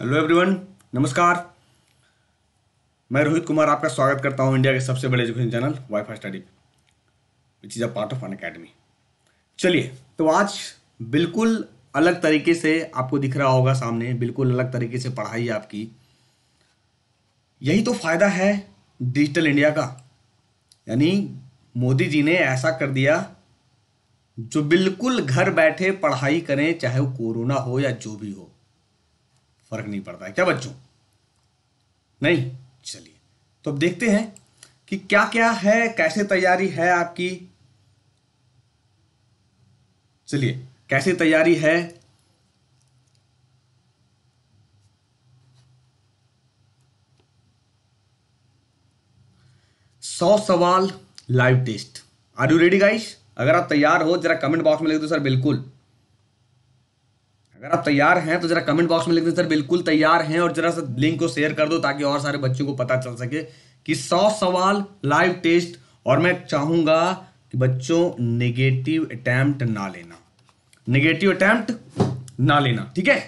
Hello everyone नमस्कार। मैं रोहित कुमार आपका स्वागत करता हूँ इंडिया के सबसे बड़े education channel wifi study which is a part of Unacademy चलिए तो आज बिल्कुल अलग तरीके से आपको दिख रहा होगा सामने, बिल्कुल अलग तरीके से पढ़ाई आपकी। यही तो फ़ायदा है डिजिटल इंडिया का। यानी मोदी जी ने ऐसा कर दिया, जो बिल्कुल घर बैठे पढ़ाई करें, चाहे वो कोरोना हो या जो भी हो। फ़र्क नहीं पड़ता है। क्या बच्चों? नहीं? चलिए। तो अब देखते हैं कि क्या क्या है, कैसे तैयारी है आपकी। चलिए, कैसे तैयारी है? सौ सवाल, live test. Are you ready guys अगर आप तैयार हो, जरा कमेंट बॉक्स में लिख दो, सर, बिल्कुल। अगर आप तैयार हैं तो जरा कमेंट बॉक्स में लिख दो, सर, बिल्कुल तैयार हैं और जरा सा लिंक को शेयर कर दो ताकि और सारे बच्चों को पता चल सके कि सौ सवाल लाइव टेस्ट और मैं चाहूँगा कि बच्चों नेगेटिव अटैम्प्ट ना लेना। नेगेटिव अटेम्प्ट ना लेना, ठीक है?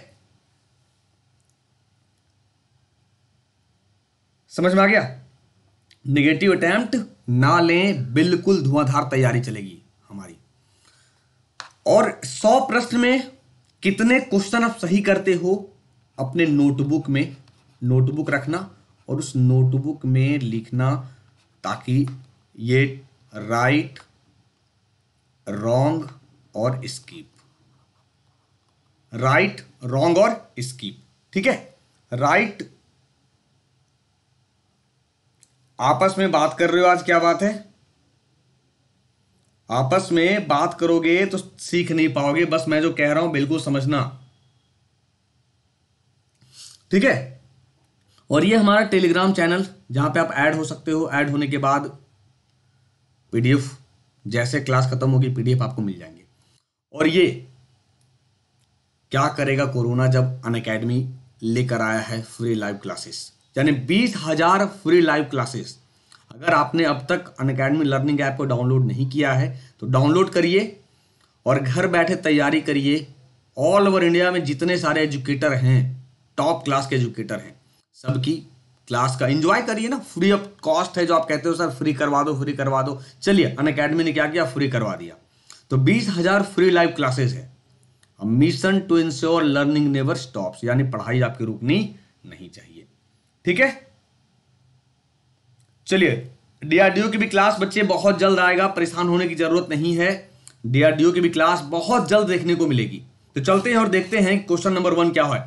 समझ में आ गया? नेगेटिव अटैम्प्ट ना लें, बिल्कुल धुआंधार तैयारी चलेगी हमारी। और सौ प्रश्न में कितने क्वेश्चन आप सही करते हो, अपने नोटबुक में, नोटबुक रखना और उस नोटबुक में लिखना ताकि ये राइट, रॉन्ग और स्कीप। राइट, रॉन्ग और स्कीप, ठीक है? राइट, आपस में बात कर रहे हो आज, क्या बात है? आपस में बात करोगे तो सीख नहीं पाओगे। बस मैं जो कह रहा हूँ, बिल्कुल समझना। ठीक है? और ये हमारा टेलीग्राम चैनल जहाँ पे आप ऐड हो सकते हो। ऐड होने के बाद पीडीएफ जैसे क्लास खत्म होगी पीडीएफ आपको मिल जाएँगे। और ये क्या करेगा कोरोना जब अन अकेडमी लेकर आया है फ्री लाइव क्लासेस यानी बीस हज़ार फ्री लाइव क्लासेस अगर आपने अब तक अन अकेडमी लर्निंग ऐप को डाउनलोड नहीं किया है तो डाउनलोड करिए और घर बैठे तैयारी करिए। ऑल ओवर इंडिया में जितने सारे एजुकेटर हैं टॉप क्लास के एजुकेटर हैं, सबकी क्लास का एंजॉय करिए ना। फ्री ऑफ़ कॉस्ट है जो आप कहते हो, सर फ्री करवा दो फ्री करवा दो। चलिए अन अकेडमी ने क्या किया? फ्री करवा दिया। तो बीस हज़ार फ्री लाइव क्लासेस है। Mission to ensure learning never stops यानी पढ़ाई आपकी रुकनी नहीं चाहिए। ठीक है? चलिए डीआरडीओ की भी क्लास बच्चे बहुत जल्द आएगा, परेशान होने की ज़रूरत नहीं है। डीआरडीओ की भी क्लास बहुत जल्द देखने को मिलेगी। तो चलते हैं और देखते हैं क्वेश्चन नंबर वन क्या है।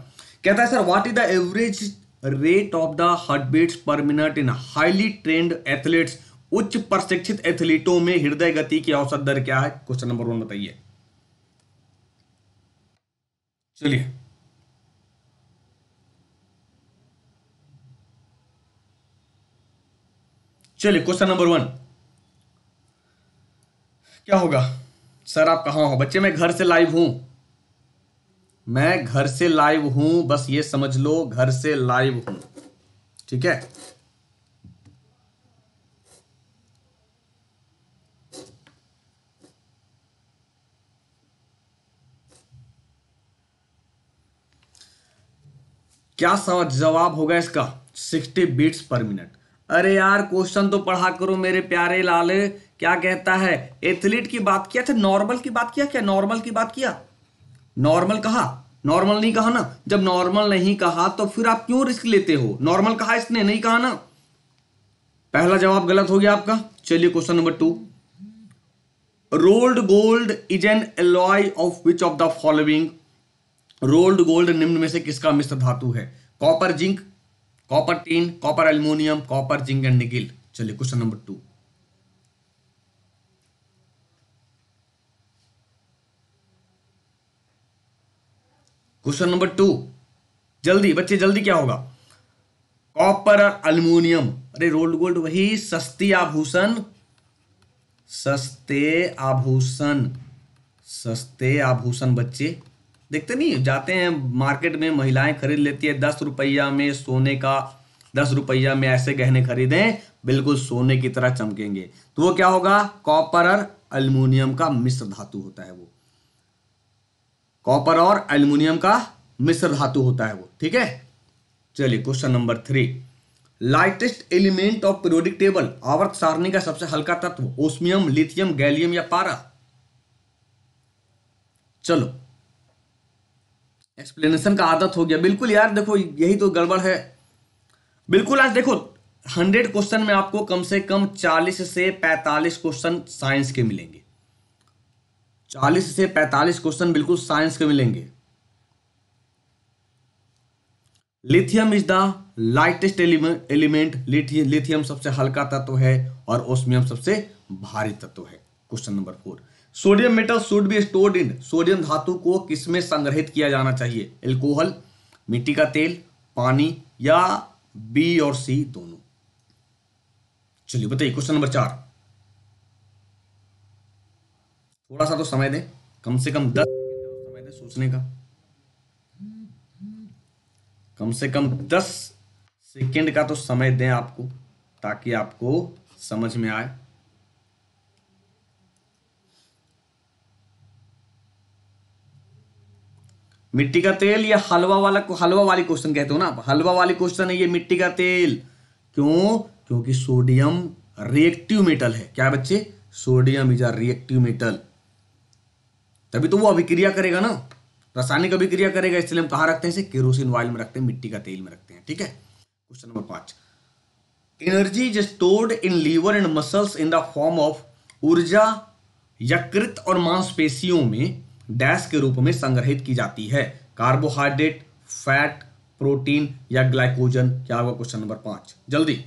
कहता है sir what is the average rate of the heart beats per minute in highly trained athletes उच्च प्रशिक्षित एथलीटों में हृदय गति की औसत दर क्या है? क्वेश्चन नंबर वन बताइए। चलिए चलिए क्वेश्चन नंबर वन क्या होगा? सर आप कहाँ हो? बच्चे, मैं घर से लाइव हूँ। मैं घर से लाइव हूँ, बस ये समझ लो, घर से लाइव हूँ। ठीक है? क्या जवाब होगा इसका? 60 बीट्स पर मिनट अरे यार क्वेश्चन तो पढ़ा करो मेरे प्यारे लाल। क्या कहता है एथलीट की बात किया था नॉर्मल की बात किया क्या? नॉर्मल की बात किया? नॉर्मल कहा? नॉर्मल नहीं कहा ना? जब नॉर्मल नहीं कहा तो फिर आप क्यों रिस्क लेते हो? नॉर्मल कहा इसने, नहीं कहा ना? पहला जवाब गलत हो गया आपका। चलिए question number two rolled gold is an alloy of which of the following rolled gold निम्न में से किसका मिश्र धातु है? Copper zinc copper tin copper aluminium copper zinc and nickel चलिए question number two question number two जल्दी, बच्चे, जल्दी क्या होगा? कॉपर और अल्यूमिनियम अरे रोल्ड गोल्ड वही सस्ती आभूषण। सस्ते आभूषण। सस्ते आभूषण, बच्चे। देखते नहीं, जाते हैं मार्केट में, महिलाएँ खरीद लेती है, दस रुपया में सोने का, दस रुपया में ऐसे गहने खरीदें, बिल्कुल सोने की तरह चमकेंगे। तो वो क्या होगा? कॉपर और अल्यूमिनियम का मिश्र धातु होता है वो। कॉपर और अल्यूमिनियम का मिश्र धातु होता है वो, ठीक है? चलिए question number three lightest element of periodic table आवर्त सारणी का सबसे हल्का तत्व ओस्मियम लिथियम गैलियम या पारा? चलो एक्सप्लेनेशन का आदत हो गया। बिल्कुल यार, देखो, यही तो गड़बड़ है। बिल्कुल आज देखो हंड्रेड क्वेश्चन में आपको कम से कम चालीस से पैंतालीस क्वेश्चन साइंस के मिलेंगे। चालीस से पैंतालीस क्वेश्चन बिल्कुल साइंस के मिलेंगे। Lithium is the lightest element lithium सबसे हल्का तत्व है और ओस्मियम सबसे भारी तत्व है। Question number four sodium metal should be stored in. Sodium धातु को किसमें संग्रहित किया जाना चाहिए? एल्कोहल, मिट्टी का तेल, पानी या बी और सी दोनों। चलिए बताइए, क्वेश्चन नंबर चार। थोड़ा सा तो समय दें। कम से कम दस समय दें सोचने का। कम से कम दस सेकेंड का तो समय दें आपको, ताकि आपको समझ में आए। मिट्टी का तेल या हलवा वाला को हलवा वाली क्वेश्चन कहते हो ना आप। हलवा वाली क्वेश्चन है ये मिट्टी का तेल। क्यों? क्योंकि सोडियम रिएक्टिव मेटल है। क्या बच्चे? Sodium is a reactive metal तभी तो वो अभिक्रिया करेगा ना। रासायनिक अभिक्रिया करेगा, इसलिए हम कहाँ रखते हैं इसे? केरोसिन ऑयल में रखते हैं, मिट्टी का तेल में रखते हैं। ठीक है? क्वेश्चन नंबर पाँच। Energy is stored in liver and muscles in the form of ऊर्जा, यकृत और मांसपेशियों में डैश के रूप में संग्रहित की जाती है। कार्बोहाइड्रेट, फैट, प्रोटीन या ग्लाइकोजन, क्या होगा क्वेश्चन नंबर पाँच। जल्दी।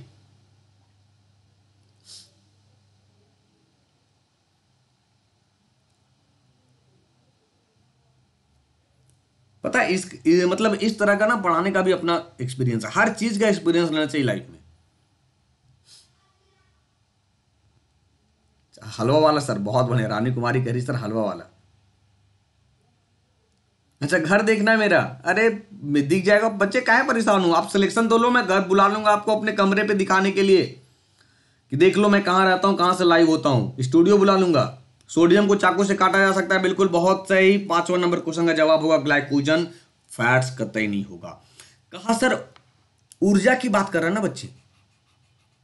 पता है, इस मतलब इस तरह का ना पढ़ाने का भी अपना एक्सपीरियंस है। हर चीज़ का एक्सपीरियंस लेना चाहिए लाइफ में। हलवा वाला सर बहुत बढ़िया। रानी कुमारी कह रही, सर, हलवा वाला। अच्छा घर देखना है मेरा। अरे दिख जाएगा। बच्चे, काहे परेशान हूँ? आप सिलेक्शन तो लो, मैं घर बुला लूँगा आपको अपने कमरे पे दिखाने के लिए। कि देख लो, मैं कहाँ रहता हूँ, कहाँ से लाइव होता हूँ। स्टूडियो बुला लूँगा। सोडियम को चाकू से काटा जा सकता है, बिल्कुल। बहुत सही। पांचवा नंबर क्वेश्चन का जवाब होगा ग्लाइकोजन फैट्स कतई नहीं होगा। कहा सर? ऊर्जा की बात कर रहा है ना बच्चे?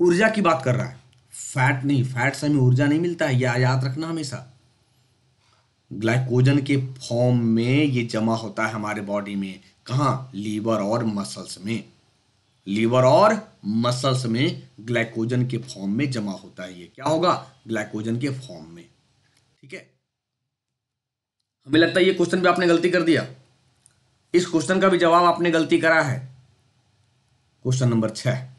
ऊर्जा की बात कर रहा है। फैट नहीं फैट से हमें ऊर्जा नहीं मिलता है। यह याद रखना हमेशा। ग्लाइकोजन के फॉर्म में ये जमा होता है हमारे बॉडी में। कहा? लीवर और मसल्स में। लीवर और मसल्स में ग्लाइकोजन के फॉर्म में जमा होता है ये। क्या होगा? ग्लाइकोजन के फॉर्म में। ठीक है? हमें लगता है ये क्वेश्चन भी आपने गलती कर दिया। इस क्वेश्चन का भी जवाब आपने गलती करा है। क्वेश्चन नंबर छह।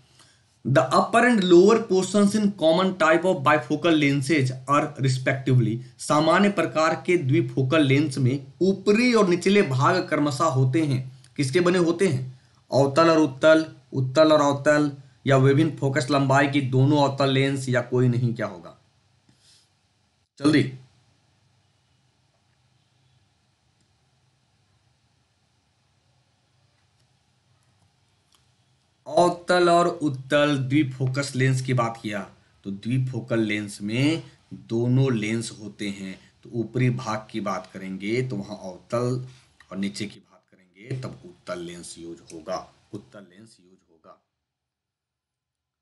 The upper and lower portion in common type of bifocal lenses are respectively सामान्य प्रकार के द्विफोकल लेंस में ऊपरी और निचले भाग कर्मशा होते हैं। किसके बने होते हैं? अवतल और उत्तल उत्तल और अवतल, या विभिन्न फोकस लंबाई की दोनों अवतल लेंस या कोई नहीं, क्या होगा? जल्दी अवतल और उत्तल द्विफोकस लेंस की बात किया तो द्विफोकल लेंस में दोनों लेंस होते हैं तो ऊपरी भाग की बात करेंगे तो वहाँ अवतल और नीचे की बात करेंगे, तब उत्तल लेंस यूज़ होगा, उत्तल लेंस यूज़ होगा।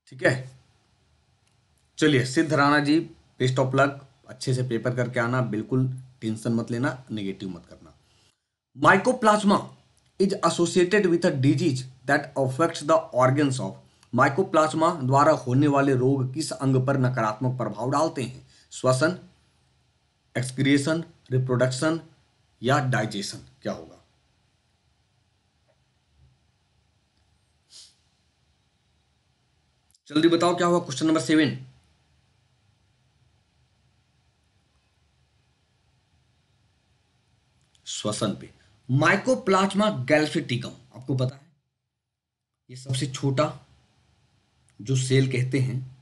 ठीक है? चलिए, Siddh Rana ji best of luck अच्छे से पेपर करके आना, बिल्कुल टेंशन मत लेना नेगेटिव मत करना। Mycoplasma is associated with a disease that affects the organs of mycoplasma द्वारा होने वाले रोग किस अंग पर नकारात्मक प्रभाव डालते हैं? श्वसन एक्सक्रिएशन रिप्रोडक्शन या डाइजेशन क्या होगा? जल्दी बताओ क्या होगा क्वेश्चन नंबर सेवन? श्वसन पे। माइकोप्लाज्मा गैल्फिटिकम आपको पता है? ये सबसे छोटा जो सेल कहते हैं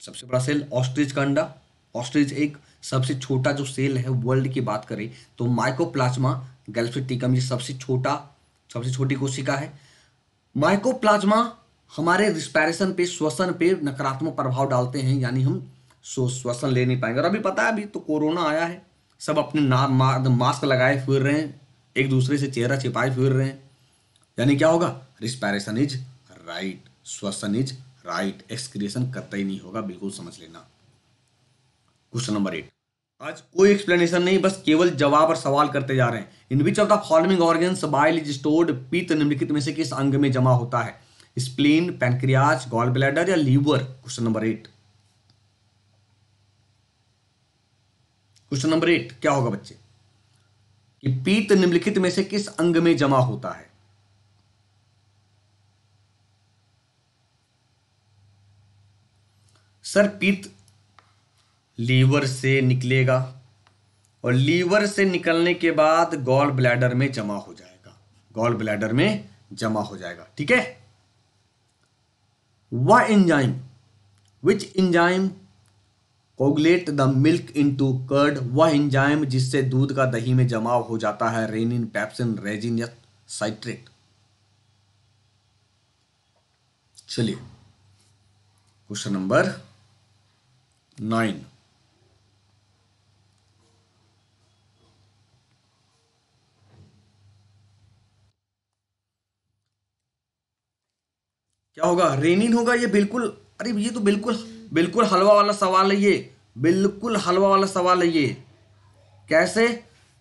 सबसे बड़ा सेल ऑस्ट्रिच का अंडा ऑस्ट्रिच एक सबसे छोटा जो सेल है वर्ल्ड की बात करें तो माइकोप्लाज्मा गैल्फिटिकम ये सबसे छोटा सबसे छोटी कोशिका है। माइकोप्लाज्मा हमारे रिस्पायरेशन पे श्वसन पे नकारात्मक प्रभाव डालते हैं यानी हम श्वसन ले नहीं पाएँगे। और अभी पता है अभी तो कोरोना आया है सब अपने ना मा, मास्क लगाए फिर रहे हैं। एक दूसरे से चेहरा छिपाए फिर रहे हैं। यानी क्या होगा? रिस्पायरेशन इज़ राइट श्वसन इज़ राइट एक्सक्रिएशन कतई नहीं होगा, बिल्कुल समझ लेना। क्वेश्चन नंबर एट आज कोई एक्सप्लेनेशन नहीं, बस केवल जवाब और सवाल करते जा रहे हैं। In which of the following organs bile is stored पीत निम्नलिखित में से किस अंग में जमा होता है? स्प्लीन पैनक्रियाज गॉल ब्लैडर या liver question number eight question number eight क्या होगा बच्चे? कि पीत निम्नलिखित में से किस अंग में जमा होता है? सर, पीत लीवर से निकलेगा और लीवर से निकलने के बाद गॉल ब्लैडर में जमा हो जाएगा। गॉल ब्लैडर में जमा हो जाएगा, ठीक है? वह enzyme which enzyme coagulate the milk into curd, वह इंजाइम जिससे दूध का दही में जमाव हो जाता है, रेनिन, पैप्सिन, रेजिन साइट्रेट चलिए, क्वेश्चन नंबर नाइन। क्या होगा? रेनिन होगा ये बिल्कुल, अरे ये तो बिल्कुल बिल्कुल हलवा वाला सवाल है ये। बिल्कुल हलवा वाला सवाल है ये। कैसे?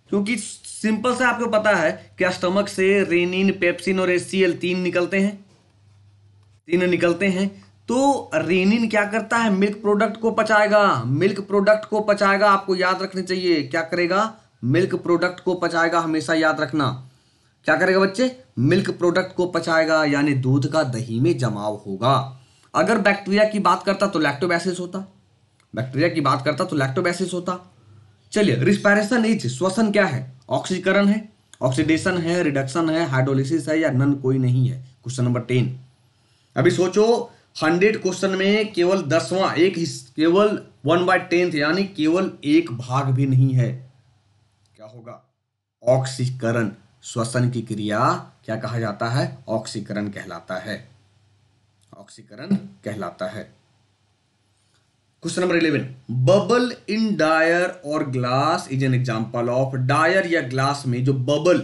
क्योंकि सिंपल से आपको पता है कि स्टमक से रेनिन, पेप्सिन और एसीएल तीन निकलते हैं। तीन निकलते हैं। तो रेनिन क्या करता है? मिल्क प्रोडक्ट को पचाएगा। मिल्क प्रोडक्ट को पचाएगा, आपको याद रखनी चाहिए। क्या करेगा? मिल्क प्रोडक्ट को पचाएगा, हमेशा याद रखना। क्या करेगा बच्चे? मिल्क प्रोडक्ट को पचाएगा, यानी दूध का दही में जमाव होगा। अगर बैक्टीरिया की बात करता तो लैक्टोबैसिस होता। बैक्टीरिया की बात करता तो लैक्टोबैसिस होता। चलिए, रिस्पायरेशन इज़, श्वसन क्या है? ऑक्सीकरण है। ऑक्सीडेशन है, रिडक्शन है, हाइड्रोलिसिस है या नन कोई नहीं है। Question number ten. अभी सोचो, हंड्रेड क्वेश्चन में केवल दसवां, एक केवल वन बाय टेंथ, यानी केवल एक भाग भी नहीं है। क्या होगा? ऑक्सीकरण। श्वसन की क्रिया क्या कहा जाता है? ऑक्सीकरण कहलाता है। ऑक्सीकरण कहलाता है। Question number eleven. Bubble in dyer और glass, is an example of dyer या ग्लास में जो बबल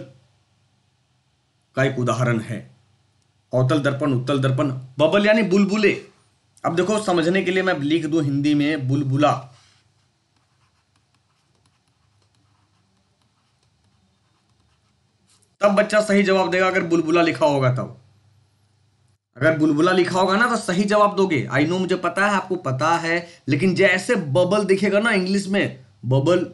का एक उदाहरण है। अवतल दर्पण, उत्तल दर्पण, बबल यानी बुलबुले। अब देखो, समझने के लिए मैं लिख दू हिंदी में बुलबुला। तब बच्चा सही जवाब देगा अगर बुलबुला लिखा होगा तब। अगर बुलबुला लिखा होगा ना तो सही जवाब दोगे। आई नो मुझे पता है, आपको पता है, लेकिन जैसे बबल दिखेगा ना इंग्लिश में बबल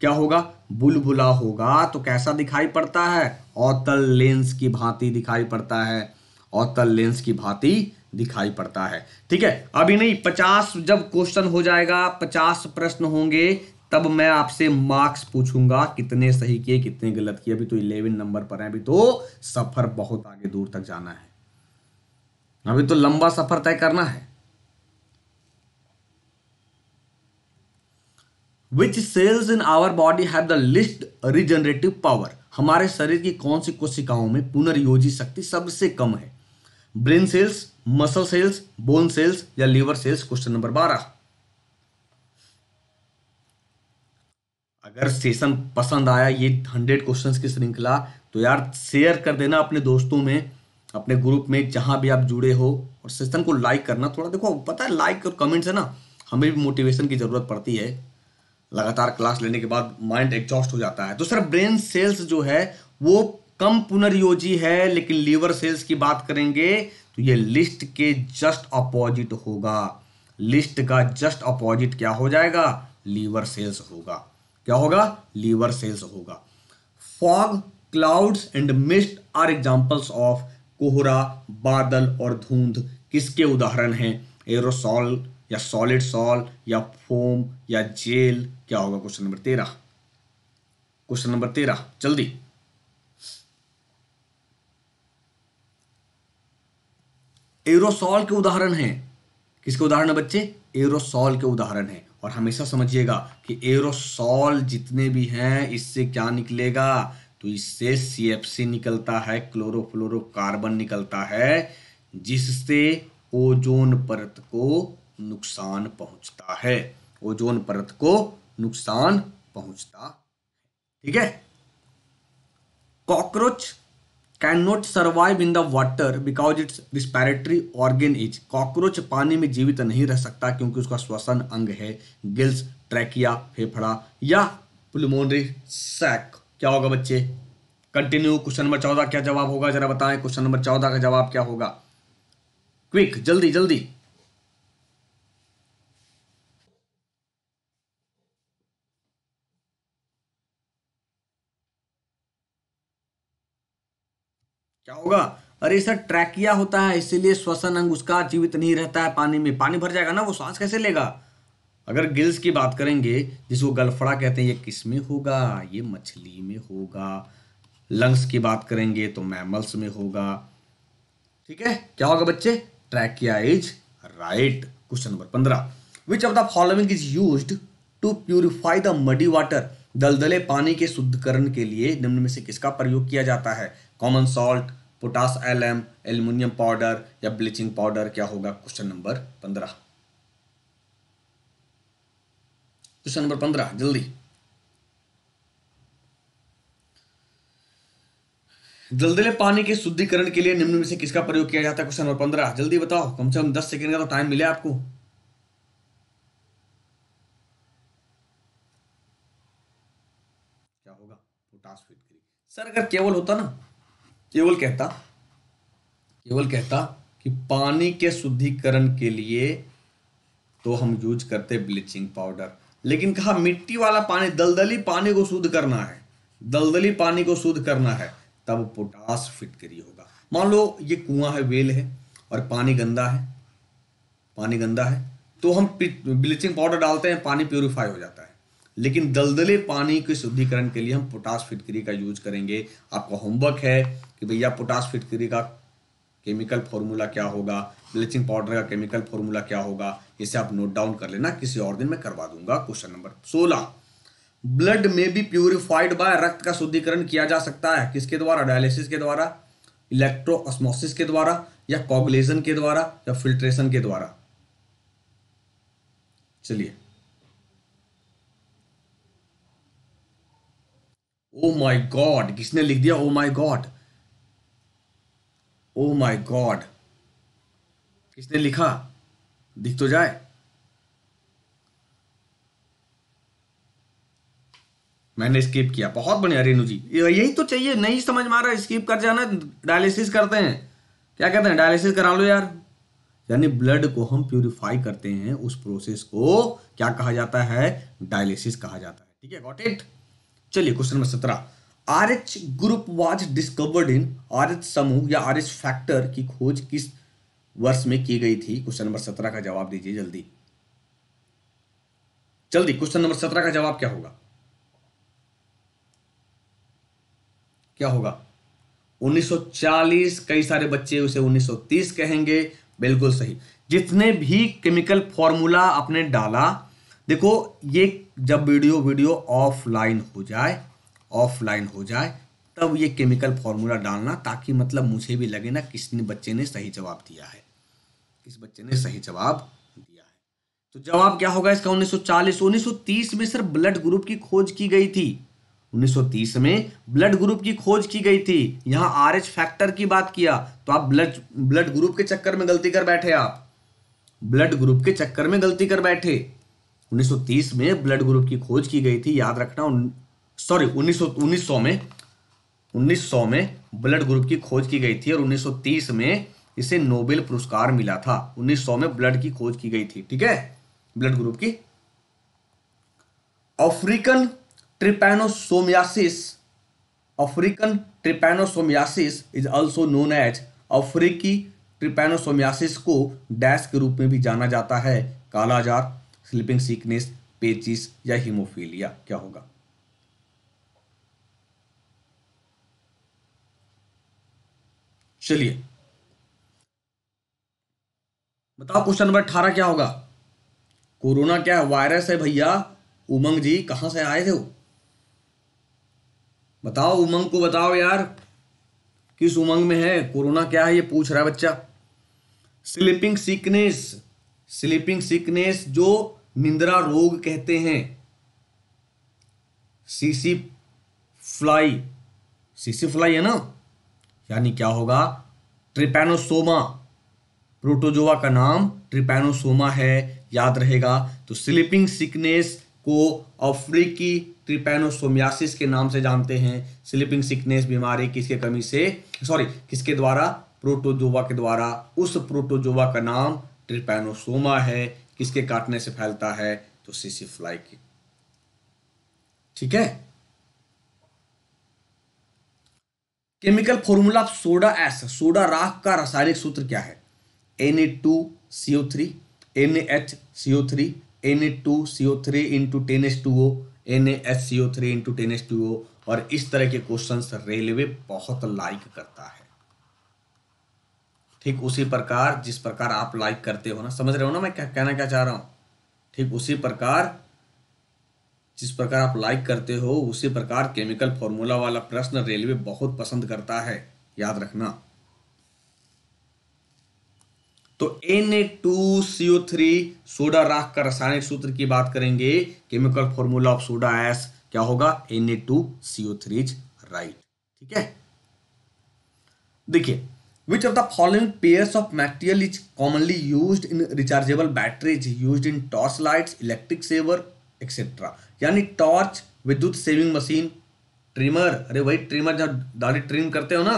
क्या होगा? बुलबुला होगा तो कैसा दिखाई पड़ता है? औतल लेंस की भांति दिखाई पड़ता है। औतल लेंस की भांति दिखाई पड़ता है। ठीक है, अभी नहीं, पचास जब क्वेश्चन हो जाएगा, पचास प्रश्न होंगे, तब मैं आपसे मार्क्स पूछूँगा, कितने सही किए, कितने गलत किए। अभी तो इलेवन नंबर पर है, अभी तो सफ़र बहुत आगे दूर तक जाना है। अभी तो लंबा सफ़र तय करना है। Which cells in our body have the least regenerative power हमारे शरीर की कौन सी कोशिकाओं में पुनर्योजी शक्ति सबसे कम है? Brain cells muscle cells bone cells या लीवर सेल्स क्वेश्चन नंबर बारह। अगर सेशन पसंद आया ये हंड्रेड क्वेश्चंस की श्रृंखला तो यार शेयर कर देना अपने दोस्तों में। अपने ग्रुप में जहाँ भी आप जुड़े हो और सेशन को लाइक करना, थोड़ा देखो, पता है लाइक और कमेंट से ना हमें भी मोटिवेशन की ज़रूरत पड़ती है। लगातार क्लास लेने के बाद माइंड एग्जॉस्ट हो जाता है। तो सर ब्रेन सेल्स जो है, वो कम पुनर्योजी है, लेकिन लीवर सेल्स की बात करेंगे तो ये लिस्ट के जस्ट अपोजिट होगा। लिस्ट का जस्ट अपोजिट क्या हो जाएगा? लीवर सेल्स होगा। क्या होगा? लीवर सेल्स होगा। Fog clouds and mist are examples of कोहरा, बादल और धुंध किसके उदाहरण हैं? एरोसॉल या सॉलिड सॉल या फोम या जेल? क्या होगा क्वेश्चन नंबर तेरह? क्वेश्चन नंबर तेरह, जल्दी। एरोसॉल के उदाहरण हैं। किसके उदाहरण है बच्चे? एरोसॉल के उदाहरण हैं। और हमेशा समझिएगा कि एरोसॉल जितने भी हैं, इससे क्या निकलेगा? तो इससे सीएफसी निकलता है क्लोरोफ्लोरोकार्बन निकलता है, जिससे ओजोन परत को नुकसान पहुँचता है। ओजोन परत को नुकसान पहुँचता ठीक है? Cockroach can not survive in the water because its respiratory organ is cockroach पानी में जीवित नहीं रह सकता क्योंकि उसका श्वसन अंग है, गिल्स ट्रैकिया फेफड़ा या पुलमोनरी सैक क्या होगा बच्चे? कंटिन्यू क्वेश्चन नंबर चौदह क्या जवाब होगा? जरा बताएँ क्वेश्चन नंबर चौदह का जवाब क्या होगा? क्विक जल्दी जल्दी। क्या होगा? अरे सर ट्रैकिया होता है, इसीलिए श्वसन अंग उसका जीवित नहीं रहता है पानी में। पानी भर जाएगा ना, वो सांस कैसे लेगा? अगर गिल्स की बात करेंगे, जिसको गलफड़ा कहते हैं, ये किसमें होगा? ये मछली में होगा। लंग्स की बात करेंगे तो मैमल्स में होगा। ठीक है? क्या होगा बच्चे? Trachea is right. Question number पंद्रह। Which of the following is use to purify the muddy water दलदले पानी के शुद्धकरण के लिए निम्न में से किसका प्रयोग किया जाता है? Common salt potash alum aluminium powder या ब्लीचिंग पाउडर क्या होगा? क्वेश्चन नंबर पंद्रह। क्वेश्चन नंबर पंद्रह जल्दी दलदले पानी के शुद्धिकरण के लिए निम्न में से किसका प्रयोग किया जाता है? क्वेश्चन नंबर पंद्रह। जल्दी बताओ। कम से कम दस सेकंड का तो टाइम मिले आपको। क्या होगा? सर, अगर केवल होता ना, केवल कहता केवल कहता कि पानी के शुद्धिकरण के लिए तो हम यूज़ करते ब्लीचिंग पाउडर लेकिन कहा, मिट्टी वाला पानी, दलदली पानी को शुद्ध करना है। दलदली पानी को शुद्ध करना है, तब पोटास फिटकरी होगा। मान लो, ये कुआँ है, वेल है, और पानी गंदा है, पानी गंदा है तो हम ब्लीचिंग पाउडर डालते हैं, पानी प्योरीफाई हो जाता है। लेकिन दलदले पानी के शुद्धिकरण के लिए हम पोटास फिटकरी का यूज़ करेंगे। आपका होमवर्क है कि भैया, पोटास फिटकरी का केमिकल फॉर्मूला क्या होगा? ब्लीचिंग पाउडर का केमिकल फॉर्मूला क्या होगा, इसे आप नोट डाउन कर लेना, किसी और दिन मैं करवा दूँगा क्वेश्चन नंबर सोलह। ब्लड में बी प्यूरिफाइड बाय रक्त का शुद्धिकरण किया जा सकता है। किसके द्वारा? डायलिसिस के द्वारा इलेक्ट्रोस्मोसिस के द्वारा, या कॉगुलेशन के द्वारा, या फिल्ट्रेशन के द्वारा? चलिए। ओ माय गॉड किसने लिख दिया? Oh my god oh my god किसने लिखा? दिख तो जाए। मैंने स्किप किया। बहुत बढ़िया, रेणु जी। यही तो चाहिए, नहीं समझ में आ रहा स्किप कर जाना डायलिसिस करते हैं। क्या कहते हैं? डायलिसिस करा लो यार। यानी ब्लड को हम प्यूरिफाई करते हैं, उस प्रोसेस को क्या कहा जाता है? डायलिसिस कहा जाता है। ठीक है गॉट इट चलिए क्वेश्चन नंबर सत्रह। R H group was discovered in R H समूह या आर एच फैक्टर की खोज किस वर्ष में की गई थी, क्वेश्चन नंबर सत्रह का जवाब दीजिए जल्दी। जल्दी, क्वेश्चन नंबर सत्रह का जवाब क्या होगा? क्या होगा? 1940 कई सारे बच्चे उसे 1930 कहेंगे। बिल्कुल सही। जितने भी केमिकल फॉर्मूला आपने डाला, देखो, ये जब वीडियो वीडियो ऑफलाइन हो जाए, ऑफलाइन हो जाए, तब ये केमिकल फॉर्मूला डालना, ताकि मतलब मुझे भी लगे ना किसने बच्चे ने सही जवाब दिया है। किस बच्चे ने सही जवाब दिया है। तो जवाब क्या होगा इसका? 1940 1930 में सर ब्लड ग्रुप की खोज की गई थी। 1930 में ब्लड ग्रुप की खोज की गई थी। यहाँ आर एच फैक्टर की बात किया तो आप ब्लड ब्लड ग्रुप के चक्कर में गलती कर बैठे आप। ब्लड ग्रुप के चक्कर में गलती कर बैठे। 1930 में ब्लड ग्रुप की खोज की गई थी, याद रखना सॉरी 1900 में 1900 में ब्लड ग्रुप की खोज की गई थी और 1930 में इसे नोबेल पुरस्कार मिला था। 1900 में ब्लड की खोज की गई थी, ठीक है? ब्लड ग्रुप की। African trypanosomiasis. African trypanosomiasis is also known as अफ्रीकी ट्रिपैनोसोमियासिस को डैश के रूप में भी जाना जाता है। कालाजार स्लीपिंग सीकनेस, पेचिस या हीमोफीलिया, क्या होगा? चलिए बताओ क्वेश्चन नंबर अठारह क्या होगा? कोरोना क्या वायरस है भैया? उमंग जी, कहाँ से आए थे वो? बताओ, उमंग को बताओ यार, किस उमंग में है? कोरोना क्या है ये पूछ रहा है बच्चा। स्लीपिंग सिकनेस स्लीपिंग सिकनेस जो निंद्रा रोग कहते हैं। सीसी फ्लाई सीसी फ्लाई है ना? यानी क्या होगा? ट्रिपैनोसोमा प्रोटोजोआ का नाम ट्रिपैनोसोमा है, याद रहेगा। तो स्लीपिंग सिकनेस को अफ्रीकी ट्रिपैनोसोमियासिस के नाम से जानते हैं। स्लीपिंग सिकनेस बीमारी किसके कमी से, सॉरी, किसके द्वारा? प्रोटोजोवा के द्वारा। उस प्रोटोजोवा का नाम ट्रिपैनोसोमा है। किसके काटने से फैलता है? तो सीसी फ्लाई की। ठीक है? Chemical formula of soda ash, soda राख का रासायनिक सूत्र क्या है? N A two CO three N H CO three N A two CO three into ten S two O N H CO three into ten S two O और इस तरह के क्वेश्चन रेलवे बहुत लाइक करता है। ठीक उसी प्रकार जिस प्रकार आप लाइक करते हो ना, समझ रहे हो ना मैं क्या कहना क्या चाह रहा हूँ? ठीक उसी प्रकार जिस प्रकार आप लाइक करते हो, उसी प्रकार केमिकल फॉर्मूला वाला प्रश्न रेलवे बहुत पसंद करता है, याद रखना। तो N A two CO three soda राख का रासायनिक सूत्र की बात करेंगे। Chemical formula of soda ash क्या होगा? N A two CO three right ठीक है? देखिए which of the following pairs of material is commonly use in rechargeable batteries use in torch lights electric saver etcetera यानी torch विद्युत saving machine trimmer अरे वही trimmer जब दाढ़ी trim करते हो ना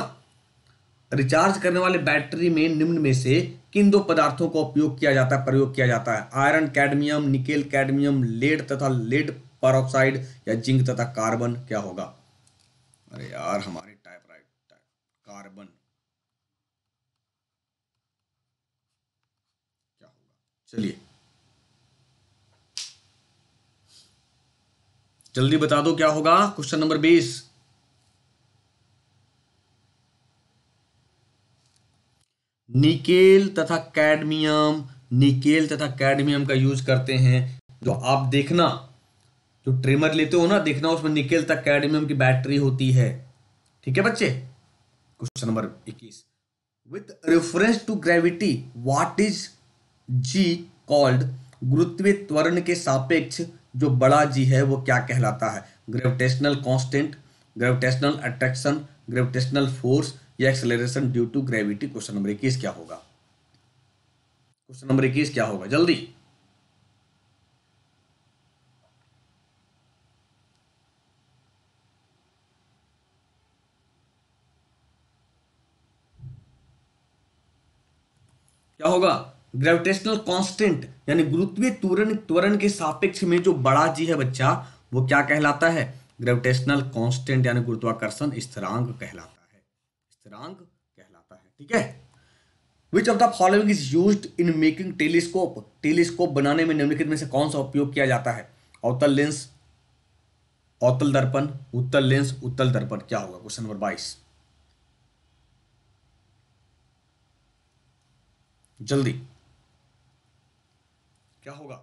रिचार्ज करने वाले बैटरी में निम्न में से किन दो पदार्थों का उपयोग किया जाता है, प्रयोग किया जाता है? Iron cadmium nickel cadmium lead तथा लेड परऑक्साइड या जिंक तथा कार्बन क्या होगा? अरे यार, हमारे टाइपराइटर कार्बन क्या होगा? चलिए। जल्दी बता दो क्या होगा? क्वेश्चन नंबर बीस। निकेल तथा कैडमियम, निकेल तथा कैडमियम का यूज़ करते हैं। जो आप देखना, जो ट्रिमर लेते हो ना, देखना उसमें निकेल तथा कैडमियम की बैटरी होती है। ठीक है बच्चे? क्वेश्चन नंबर इक्कीस। With reference to gravity what is g called गुरुत्वीय त्वरण के सापेक्ष जो बड़ा जी है, वो क्या कहलाता है? Gravitational constant gravitational attraction gravitational force या acceleration due to gravity question number इक्कीस क्या होगा? क्वेश्चन नंबर इक्कीस क्या होगा? जल्दी। क्या होगा? ग्रेविटेशनल कांस्टेंट यानी गुरुत्वीय त्वरण त्वरण के सापेक्ष में जो बड़ा जी है बच्चा, वो क्या कहलाता है? ग्रेविटेशनल कांस्टेंट यानी गुरुत्वाकर्षण स्थिरांक कहलाता है। स्थिरांक कहलाता है, ठीक है? Which of the following is use in making telescope telescope बनाने में निम्नलिखित में से कौन सा उपयोग किया जाता है? अवतल लेंस अवतल दर्पण, उत्तल लेंस उत्तल दर्पण, क्या होगा? क्वेश्चन नंबर बाईस। जल्दी। क्या होगा?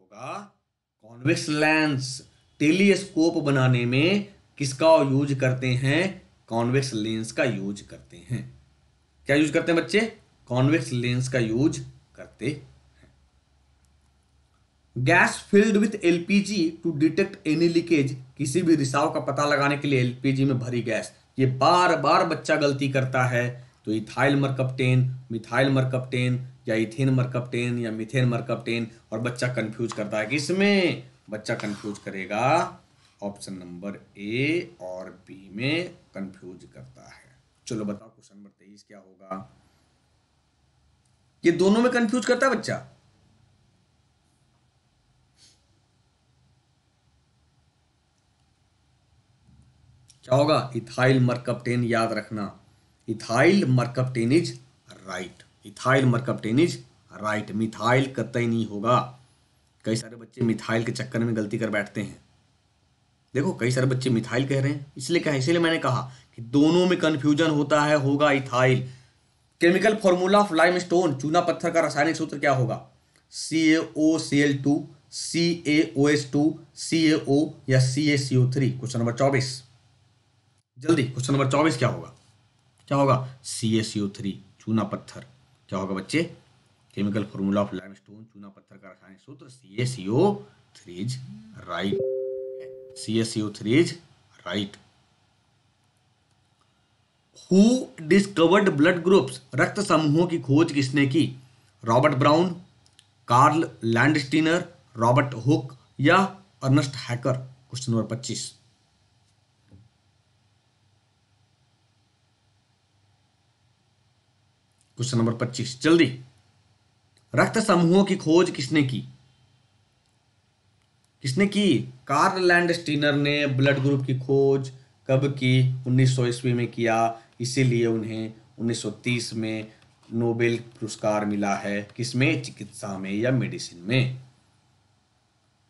होगा कॉन्वेक्स लेंस टेलीस्कोप बनाने में किसका यूज़ करते हैं? कॉन्वेक्स लेंस का यूज़ करते हैं। क्या यूज़ करते हैं बच्चे? कॉन्वेक्स लेंस का यूज़ करते हैं। Gas filled with LPG to detect any leakage किसी भी रिसाव का पता लगाने के लिए एलपीजी में भरी गैस। ये बार बार बच्चा गलती करता है तो इथाइल मरकप्टेन मिथाइल मरकप्टेन या इथेन मरकप्टेन या मिथेन मरकप्टेन और बच्चा कंफ्यूज करता है। किसमें? बच्चा कंफ्यूज करेगा ऑप्शन नंबर ए और बी में कंफ्यूज करता है। चलो बताओ क्वेश्चन नंबर तेईस क्या होगा? ये दोनों में कंफ्यूज करता है बच्चा? क्या होगा? इथाइल मरकप्टेन याद रखना। Ethyl mercaptan is right ethyl mercaptan is right methyl कतई नहीं होगा। कई सारे बच्चे मिथाइल के चक्कर में गलती कर बैठते हैं। देखो, कई सारे बच्चे मिथाइल कह रहे हैं। इसलिए क्या इसलिए मैंने कहा कि दोनों में कंफ्यूजन होता है, होगा ethyl chemical formula of limestone चूना पत्थर का रासायनिक सूत्र क्या होगा? C A O C L two C A O S two C A O या C A C O three question number चौबीस। जल्दी क्वेश्चन नंबर चौबीस क्या होगा? क्या होगा? C A C O three चूना पत्थर। क्या होगा बच्चे? Chemical formula of limestone चूना पत्थर का रासायनिक सूत्र C A C O three is right C S C O three is right who discovered blood groups रक्त समूहों की खोज किसने की? Robert Brown, Carl Landsteiner, Robert Hooke या अर्नस्ट हैकर? क्वेश्चन नंबर पच्चीस। क्वेश्चन नंबर पच्चीस। जल्दी। रक्त समूहों की खोज किसने की? किसने की? कार्ल लैंड स्टीनर ने ब्लड ग्रुप की खोज कब की? 1900 ईस्वी में किया। इसीलिए उन्हें 1930 में नोबेल पुरस्कार मिला है। किसमें? चिकित्सा में या मेडिसिन में?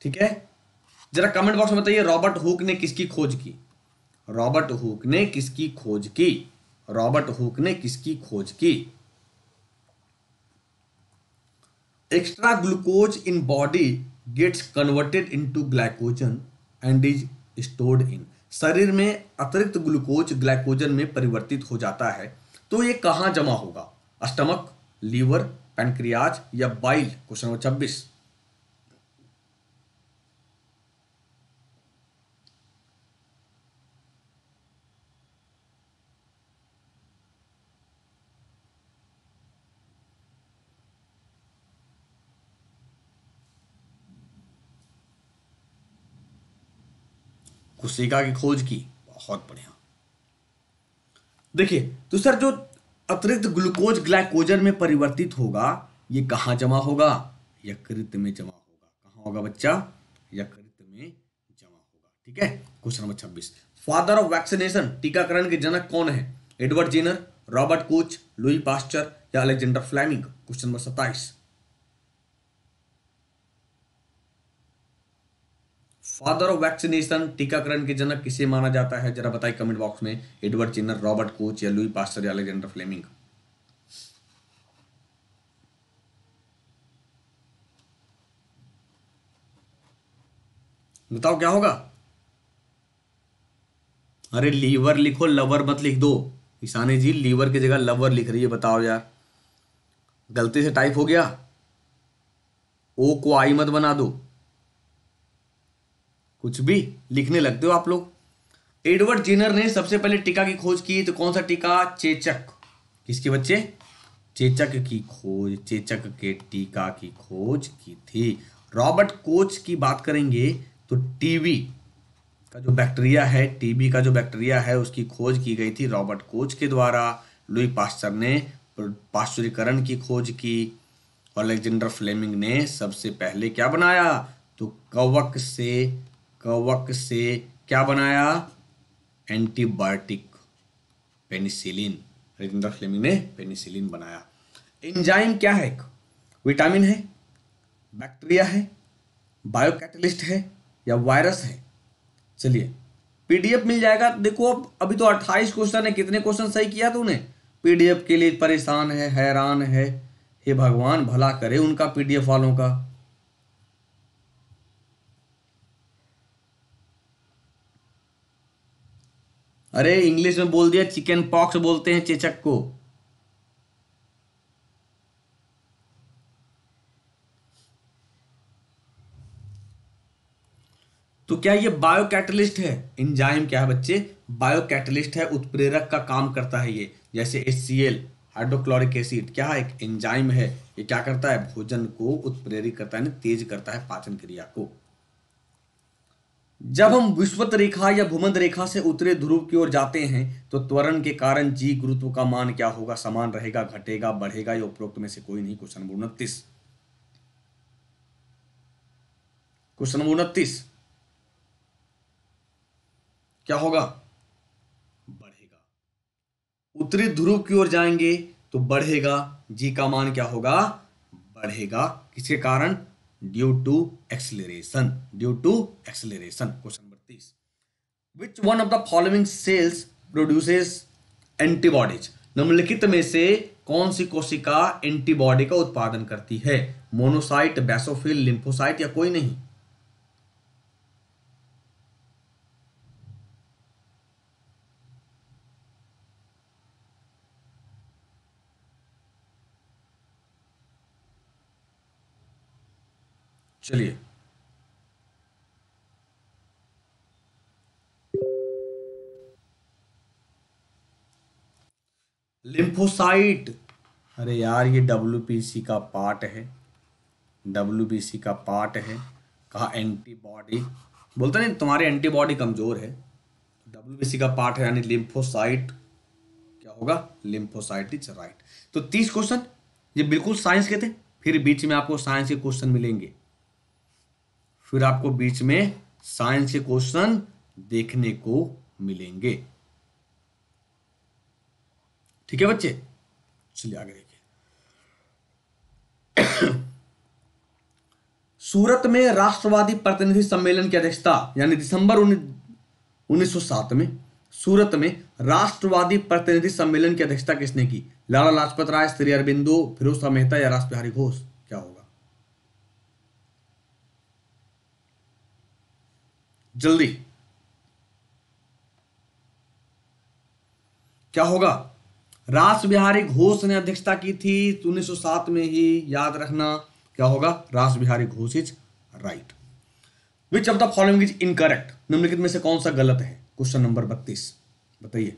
ठीक है? जरा कमेंट बॉक्स में बताइए, रॉबर्ट हुक ने किसकी खोज की? रॉबर्ट हुक ने किसकी खोज की? रॉबर्ट हुक ने किसकी खोज की? Extra glucose in body gets converted into glycogen and is stored in शरीर में अतिरिक्त ग्लूकोज ग्लाइकोजन में परिवर्तित हो जाता है तो ये कहाँ जमा होगा? अस्टमक लीवर, पैनक्रियाज या बाइल? क्वेश्चन नंबर छब्बीस। कोशिका की खोज की, बहुत बढ़िया। देखिए तो सर जो अतिरिक्त ग्लूकोज ग्लाइकोजन में परिवर्तित होगा, ये कहाँ जमा होगा? यकृत में जमा होगा। कहाँ होगा बच्चा? यकृत में जमा होगा। ठीक है? क्वेश्चन नंबर छब्बीस। फादर ऑफ़ वैक्सीनेशन, टीकाकरण के जनक कौन है? Edward Jenner, Robert Koch Louis Pasteur या अलेक्जेंडर फ्लैमिंग? क्वेश्चन नंबर सत्ताईस। फादर ऑफ़ वैक्सीनेशन टीकाकरण के जनक किसे माना जाता है? जरा बताइए कमेंट बॉक्स में। एडवर्ड चिन्नर, रॉबर्ट कोच या लुई पास्टर या अलेक्जेंडर फ्लेमिंग? बताओ, क्या होगा? अरे लीवर लिखो, लवर मत लिख दो। ईशानी जी, लीवर की जगह लवर लिख रही है, बताओ यार। गलती से टाइप हो गया? ओ को आई मत बना दो। कुछ भी लिखने लगते हो आप लोग। एडवर्ड जेनर ने सबसे पहले टीका की खोज की तो कौन सा टीका? चेचक। किसके बच्चे? चेचक की खोज, चेचक के टीका की खोज की थी। रॉबर्ट कोच की बात करेंगे तो टीबी का जो बैक्टीरिया है, टीबी का जो बैक्टीरिया है, उसकी खोज की गई थी रॉबर्ट कोच के द्वारा। लुई पास्टर ने पाश्चुरीकरण की खोज की। और अलेक्जेंडर फ्लेमिंग ने सबसे पहले क्या बनाया? तो कवक से कवक से क्या बनाया? एंटीबायोटिक पेनिसिलिन रजिंदर फ्लेमिंग ने पेनिसिलिन बनाया। एंजाइम क्या है विटामिन है बैक्टीरिया है बायोकैटलिस्ट है या वायरस है? चलिए पीडीएफ मिल जाएगा। देखो अब, अभी तो 28 क्वेश्चन है। कितने क्वेश्चन सही किया तूने? पीडीएफ के लिए परेशान है, हैरान है। हे भगवान, भला करे उनका पीडीएफ वालों का। अरे इंग्लिश में बोल दिया चिकन पॉक्स बोलते हैं चेचक को। तो क्या ये बायो कैटलिस्ट है इंजाइम क्या है बच्चे? बायो कैटलिस्ट है, उत्प्रेरक का काम करता है ये, जैसे H C L hydrochloric acid क्या है एक एंजाइम है? ये क्या करता है? भोजन को उत्प्रेरित करता है तेज करता है पाचन क्रिया को। जब हम विश्वत रेखा या भूमध रेखा से उत्तरी ध्रुव की ओर जाते हैं तो त्वरण के कारण जी गुरुत्व का मान क्या होगा? समान रहेगा, घटेगा, बढ़ेगा या उपरोक्त में से कोई नहीं? क्वेश्चन नंबर उनतीस। क्वेश्चन नंबर उनतीस। क्या होगा? बढ़ेगा। उत्तरी ध्रुव की ओर जाएँगे तो बढ़ेगा। जी का मान क्या होगा? बढ़ेगा। किसके कारण? Due to acceleration due to acceleration question number तीस which one of the following cells produces antibodies निम्नलिखित में से कौन सी कोशिका एंटीबॉडी का उत्पादन करती है? मोनोसाइट बैसोफिल लिम्फोसाइट या कोई नहीं? चलिए। लिम्फोसाइट अरे यार, ये डब्ल्यू का पार्ट है। डब्ल्यूबीसी का पार्ट है। कहा एंटीबॉडी बोलते नहीं तुम्हारे एंटीबॉडी कमज़ोर है। डब्ल्यू का पार्ट है, यानी लिम्फोसाइट क्या होगा? लिम्फोसाइट इज़ राइट तो तीस क्वेश्चन ये बिल्कुल साइंस के थे। फिर बीच में आपको साइंस के क्वेश्चन मिलेंगे। फिर आपको बीच में साइंस के क्वेश्चन देखने को मिलेंगे। ठीक है बच्चे? चलिए आगे देखिए। सूरत में राष्ट्रवादी प्रतिनिधि सम्मेलन की अध्यक्षता, यानी दिसंबर उन्नीस सौ सात में, सूरत में राष्ट्रवादी प्रतिनिधि सम्मेलन की अध्यक्षता किसने की? लाला लाजपत राय, श्री अरबिंदो फिरोज मेहता या रास बिहारी घोष? क्या होगा? जल्दी। क्या होगा? रास बिहारी घोष ने अध्यक्षता की थी 1907 में ही याद रखना। क्या होगा? Ras Bihari Ghosh is right which of the following is incorrect निम्नलिखित में से कौन सा गलत है? क्वेश्चन नंबर बत्तीस। बताइए।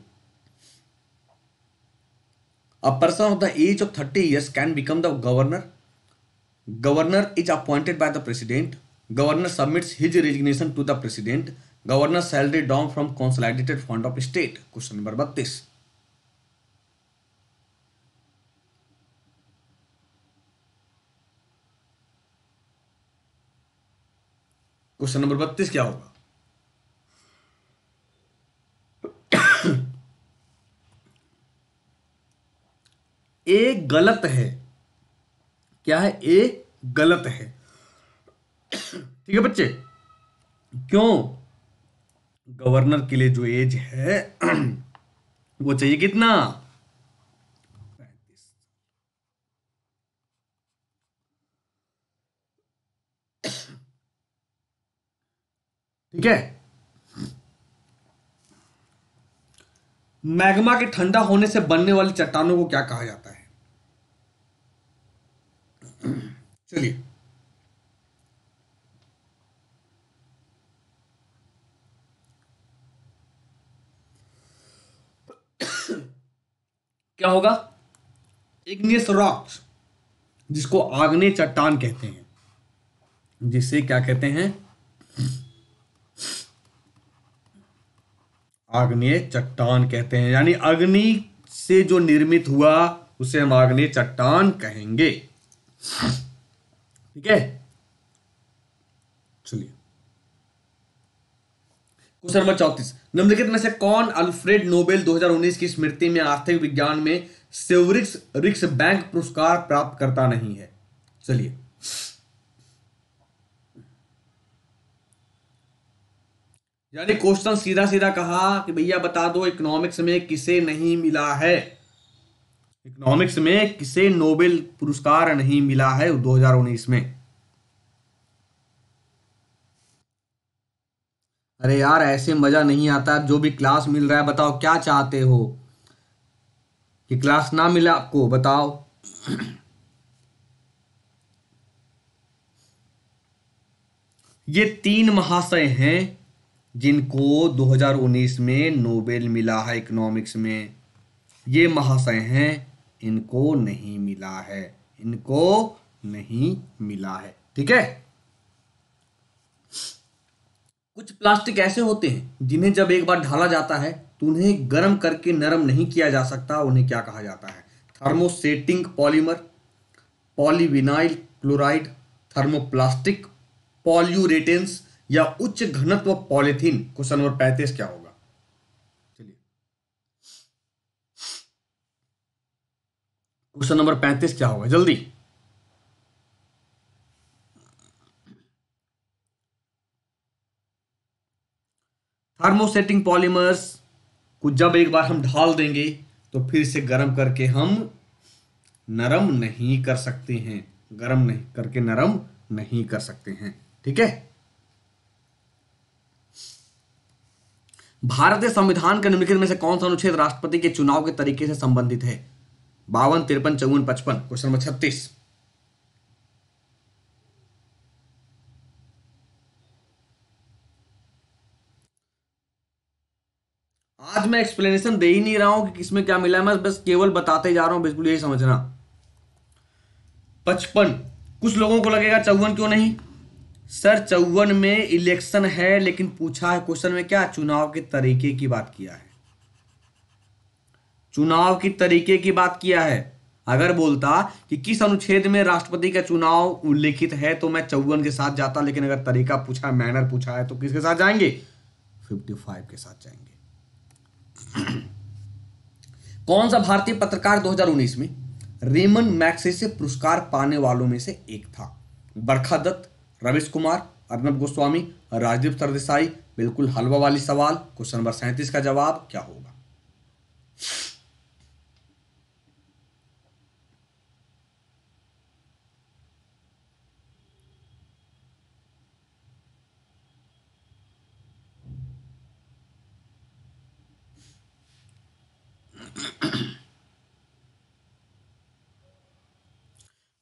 A person of the age of 30 years can become the governor. Governor is appointed by the president. Governor submits his resignation to the president governor salary down from consolidated fund of state question number बत्तीस. Question number बत्तीस क्या होगा? ए गलत है. क्या है? एक गलत है. ठीक है बच्चे? क्यों? गवर्नर के लिए जो एज है, वो चाहिए कितना? ठीक है? मैग्मा के ठंडा होने से बनने वाली चट्टानों को क्या कहा जाता है? चलिए। क्या होगा? इग्नियस रॉक्स जिसको आग्ने चट्टान कहते हैं। जिसे क्या कहते हैं? आग्नेय चट्टान कहते हैं। यानी अग्नि से जो निर्मित हुआ, उसे हम आग्नेय चट्टान कहेंगे। ठीक है? क्वेश्चन नंबर चौतीस। निम्नलिखित में से कौन अल्फ्रेड नोबेल 2019 की स्मृति में आर्थिक विज्ञान में सेवरिक्स रिक्स बैंक पुरस्कार प्राप्त करता नहीं है? चलिए। यानी क्वेश्चन सीधा सीधा कहा कि भैया बता दो, इकोनॉमिक्स में किसे नहीं मिला है? इकोनॉमिक्स में किसे नोबेल पुरस्कार नहीं मिला है 2019 में? अरे यार, ऐसे मज़ा नहीं आता। जो भी क्लास मिल रहा है, बताओ, क्या चाहते हो? कि क्लास ना मिला आपको, बताओ। ये तीन महाशय हैं, जिनको 2019 में नोबेल मिला है इकोनॉमिक्स में। ये महाशय हैं, इनको नहीं मिला है। इनको नहीं मिला है। ठीक है? कुछ प्लास्टिक ऐसे होते हैं, जिन्हें जब एक बार ढाला जाता है तो उन्हें गर्म करके नरम नहीं किया जा सकता, उन्हें क्या कहा जाता है? Thermosetting polymer polyvinyl chloride thermoplastic polyurethanes या उच्च घनत्व पॉलिथीन क्वेश्चन नंबर पैंतीस क्या होगा? चलिए। क्वेश्चन नंबर पैंतीस क्या होगा? जल्दी। थर्मोसेटिंग पॉलीमर्स को जब एक बार हम ढाल देंगे तो फिर से गर्म करके हम नरम नहीं कर सकते हैं। गर्म नहीं, करके नरम नहीं कर सकते हैं। ठीक है? भारतीय संविधान के निम्नलिखित में से कौन सा अनुच्छेद राष्ट्रपति के चुनाव के तरीके से संबंधित है? बावन, तिरपन, चौवन, पचपन क्वेश्चन नंबर छत्तीस। आज मैं एक्सप्लेनेशन दे ही नहीं रहा हूँ कि किसमें क्या मिला है, मैं बस केवल बताते जा रहा हूँ बिल्कुल यही समझना। पचपन, कुछ लोगों को लगेगा चौवन क्यों नहीं? सर, चौवन में इलेक्शन है, लेकिन पूछा है क्वेश्चन में क्या? चुनाव के तरीके की बात किया है। चुनाव की तरीके की बात किया है। अगर बोलता कि किस अनुच्छेद में राष्ट्रपति का चुनाव उल्लेखित है तो मैं चौवन के साथ जाता, लेकिन अगर तरीका पूछा मैनर पूछा है तो किसके साथ जाएँगे? 55 के साथ जाएँगे। कौन सा भारतीय पत्रकार 2019 में रेमन मैक्से से पुरस्कार पाने वालों में से एक था? बरखा दत्त रविश कुमार, अर्नब गोस्वामी राजदीप सरदेसाई, बिल्कुल हलवा वाली सवाल, क्वेश्चन नंबर सैंतीस का जवाब, क्या होगा?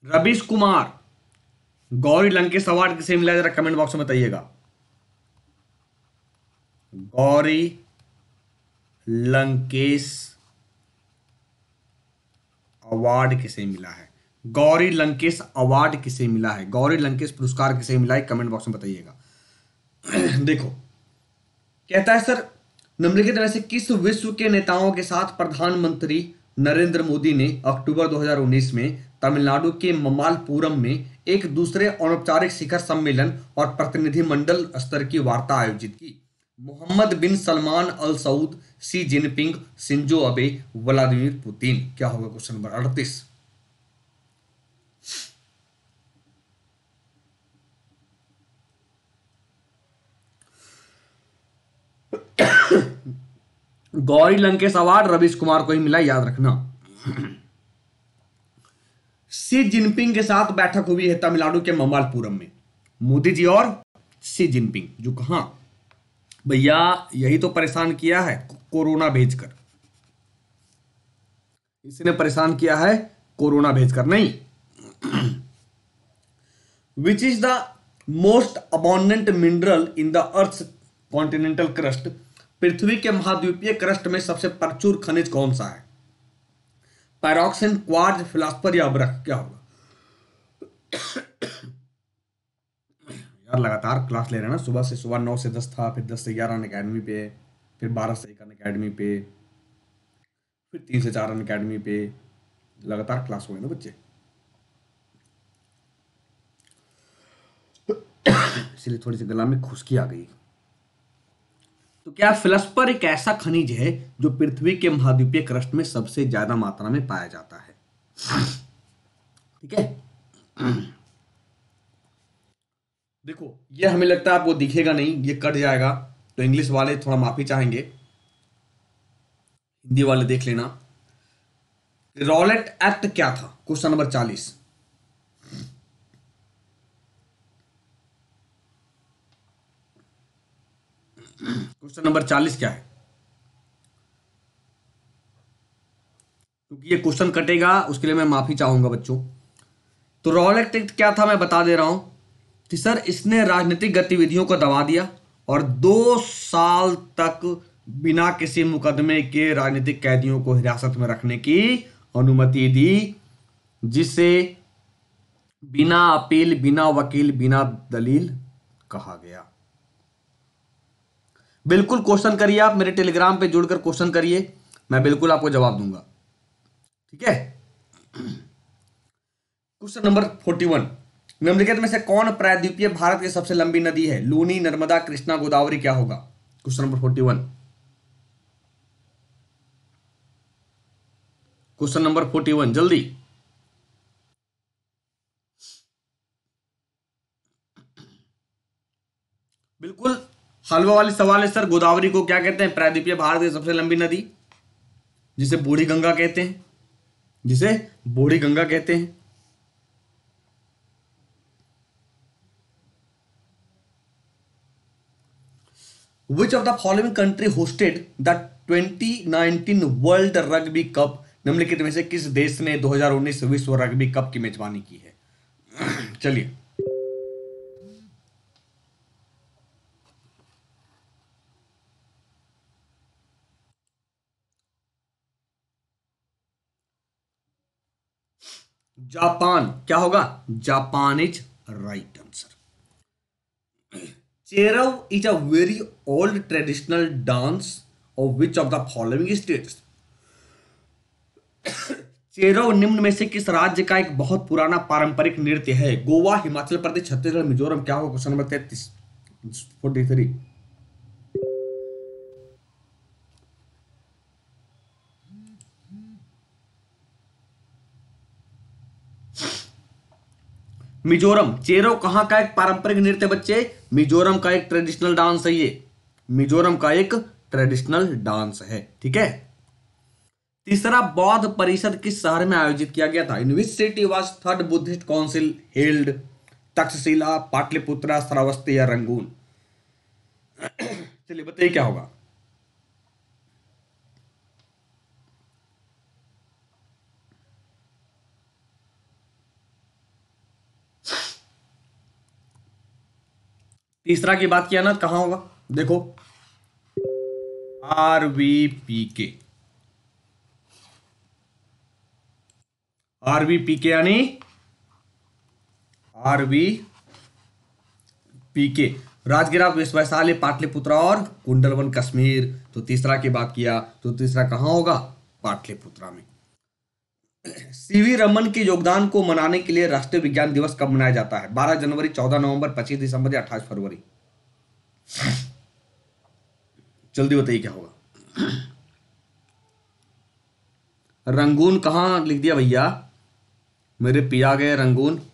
रवीश कुमार, गौरी लंकेश अवार्ड किसे मिला जरा कमेंट बॉक्स में बताइएगा। गौरी लंकेश अवार्ड किसे मिला है? गौरी लंकेश अवार्ड किसे मिला है? गौरी लंकेश पुरस्कार किसे मिला है? कमेंट बॉक्स में बताइएगा। देखो, कहता है, सर, निम्नलिखित में से किस विश्व के नेताओं के साथ प्रधानमंत्री नरेंद्र मोदी ने अक्टूबर 2019 में तमिलनाडु के ममालपुरम में एक दूसरे अनौपचारिक शिखर सम्मेलन और प्रतिनिधिमंडल स्तर की वार्ता आयोजित की। Mohammed bin Salman Al Saud, Xi Jinping, Shinzo Abe, Vladimir Putin. क्या होगा क्वेश्चन नंबर अड़तीस? गौरी लंकेश अवार्ड रवीश कुमार को ही मिला, याद रखना। सी जिनपिंग के साथ बैठक हुई है तमिलनाडु के ममालपुरम में। मोदी जी और सी जिनपिंग, जो कहा? भैया, यही तो परेशान किया है, कोरोना भेजकर। इसने परेशान किया है, कोरोना भेजकर नहीं। Which is the most abundant mineral in the earth continental crust पृथ्वी के महाद्वीपीय क्रस्ट में सबसे प्रचुर खनिज कौन सा है? पैरोक्सिन क्वार्ज फिलासफर या अब्रक क्या होगा? यार लगातार क्लास ले रहे हैं ना, सुबह से सुबह नौ से दस था, फिर दस से ग्यारह अकेडमी पे, फिर बारह से एक अकेडमी पे, फिर तीन से चार अन अकेडमी पे, लगातार क्लास हो गए ना बच्चे। इसलिए थोड़ी सी गला में खुशकी आ गई। तो क्या फिलस्पर एक ऐसा खनिज है जो पृथ्वी के महाद्वीपीय क्रस्ट में सबसे ज़्यादा मात्रा में पाया जाता है? ठीक है? देखो, ये हमें लगता है आपको दिखेगा नहीं, ये कट जाएगा। तो इंग्लिश वाले थोड़ा माफ़ी चाहेंगे। हिंदी वाले देख लेना। रॉलेट एक्ट क्या था? क्वेश्चन नंबर चालीस। क्वेश्चन नंबर चालीस क्या है? क्योंकि ये क्वेश्चन कटेगा, उसके लिए मैं माफ़ी चाहूँगा बच्चों। तो रॉल एक्ट क्या था मैं बता दे रहा हूँ कि सर, इसने राजनीतिक गतिविधियों को दबा दिया और दो साल तक बिना किसी मुकदमे के राजनीतिक कैदियों को हिरासत में रखने की अनुमति दी, जिसे बिना अपील, बिना वकील, बिना दलील कहा गया। बिल्कुल क्वेश्चन करिए आप, मेरे टेलीग्राम पे जुड़कर क्वेश्चन करिए, मैं बिल्कुल आपको जवाब दूँगा। ठीक है? क्वेश्चन नंबर फोर्टी वन निम्नलिखित में से कौन प्रायद्वीपीय भारत की सबसे लंबी नदी है? लूनी, नर्मदा, कृष्णा, गोदावरी क्या होगा? Question number forty one question number forty one जल्दी। बिल्कुल हलवा वाली सवाल है, सर। गोदावरी को क्या कहते हैं? प्रायद्वीपीय भारत की सबसे लंबी नदी। जिसे बूढ़ी गंगा कहते हैं। जिसे बूढ़ी गंगा कहते हैं। Which of the following country hosted the 2019 world rugby cup निम्नलिखित में से किस देश ने 2019 विश्व रग्बी कप की मेजबानी की है? चलिए। जापान, क्या होगा? Japan is right answer Cheraw is a very old traditional dance of which of the following states Cheraw निम्न में से किस राज्य का एक बहुत पुराना पारंपरिक नृत्य है? गोवा, हिमाचल प्रदेश, छत्तीसगढ़, मिजोरम, क्या होगा? क्वेश्चन नंबर तैतीस। फोर्टी थ्री मिजोरम, चेरो कहाँ का एक पारंपरिक नृत्य बच्चे? मिजोरम का एक ट्रेडिशनल डांस है ये। मिजोरम का एक ट्रेडिशनल डांस है, ठीक है? तीसरा, बौद्ध परिषद किस शहर में आयोजित किया गया था? In which city was third Buddhist council held, Taxila, Pataliputra, Shravasti या रंगून। चलिए बताइए, क्या होगा? तीसरा की बात किया ना, कहाँ होगा? देखो। R V P K. R V P K यानी आर वी पी के। राजगिरा वैशाली पाटलिपुत्रा और कुंडलवन कश्मीर। तो तीसरा की बात किया तो तीसरा कहाँ होगा? पाटलिपुत्रा में। सीवी रमन के योगदान को मनाने के लिए राष्ट्रीय विज्ञान दिवस कब मनाया जाता है? 12 जनवरी 14 नवंबर 25 दिसंबर या 28 फरवरी? जल्दी बताइए क्या होगा। रंगून कहाँ लिख दिया भैया? मेरे पिया गए रंगून।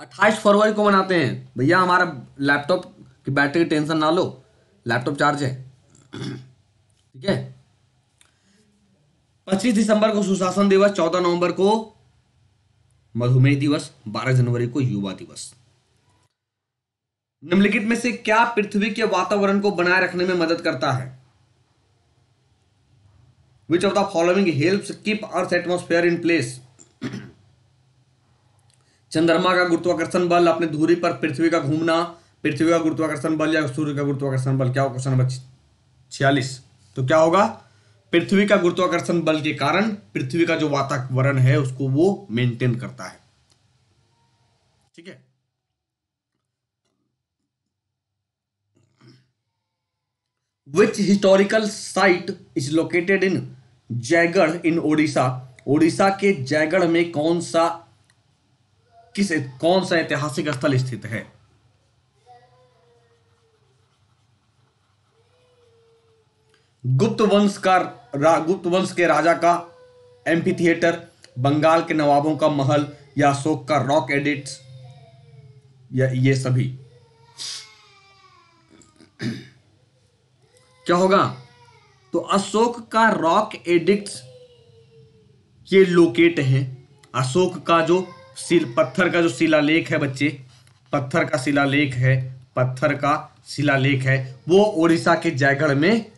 अट्ठाईस फरवरी को मनाते हैं। भैया, हमारा लैपटॉप की बैटरी टेंशन ना लो। लैपटॉप चार्ज है। ठीक है? पच्चीस दिसंबर को सुशासन दिवस, चौदह नवंबर को मधुमेह दिवस, बारह जनवरी को युवा दिवस। निम्नलिखित में से क्या पृथ्वी के वातावरण को बनाए रखने में मदद करता है? Which of the following help keep earth atmosphere in place चंद्रमा का गुरुत्वाकर्षण बल, अपने धूरी पर पृथ्वी का घूमना, पृथ्वी का गुरुत्वाकर्षण बल या सूर्य का गुरुत्वाकर्षण बल, क्या क्वेश्चन नंबर छियालीस। तो क्या होगा? पृथ्वी का गुरुत्वाकर्षण बल के कारण पृथ्वी का जो वातावरण है, उसको वो मेंटेन करता है। ठीक है? Which historical site is located in Jaugada in Odisha Odisha के जयगढ़ में कौन सा किस कौन सा ऐतिहासिक स्थल स्थित है? गुप्त वंश का गुप्त वंश के राजा का एम्पी थिएटर बंगाल के नवाबों का महल, या अशोक का रॉक एडिट्स या ये सभी। क्या होगा? तो अशोक का रॉक एडिक्ट ये लोकेट है। अशोक का जो सिल, पत्थर का जो शिलालेख है बच्चे, पत्थर का शिलालेख है, पत्थर का शिलालेख है, वो ओडिशा के जयगढ़ में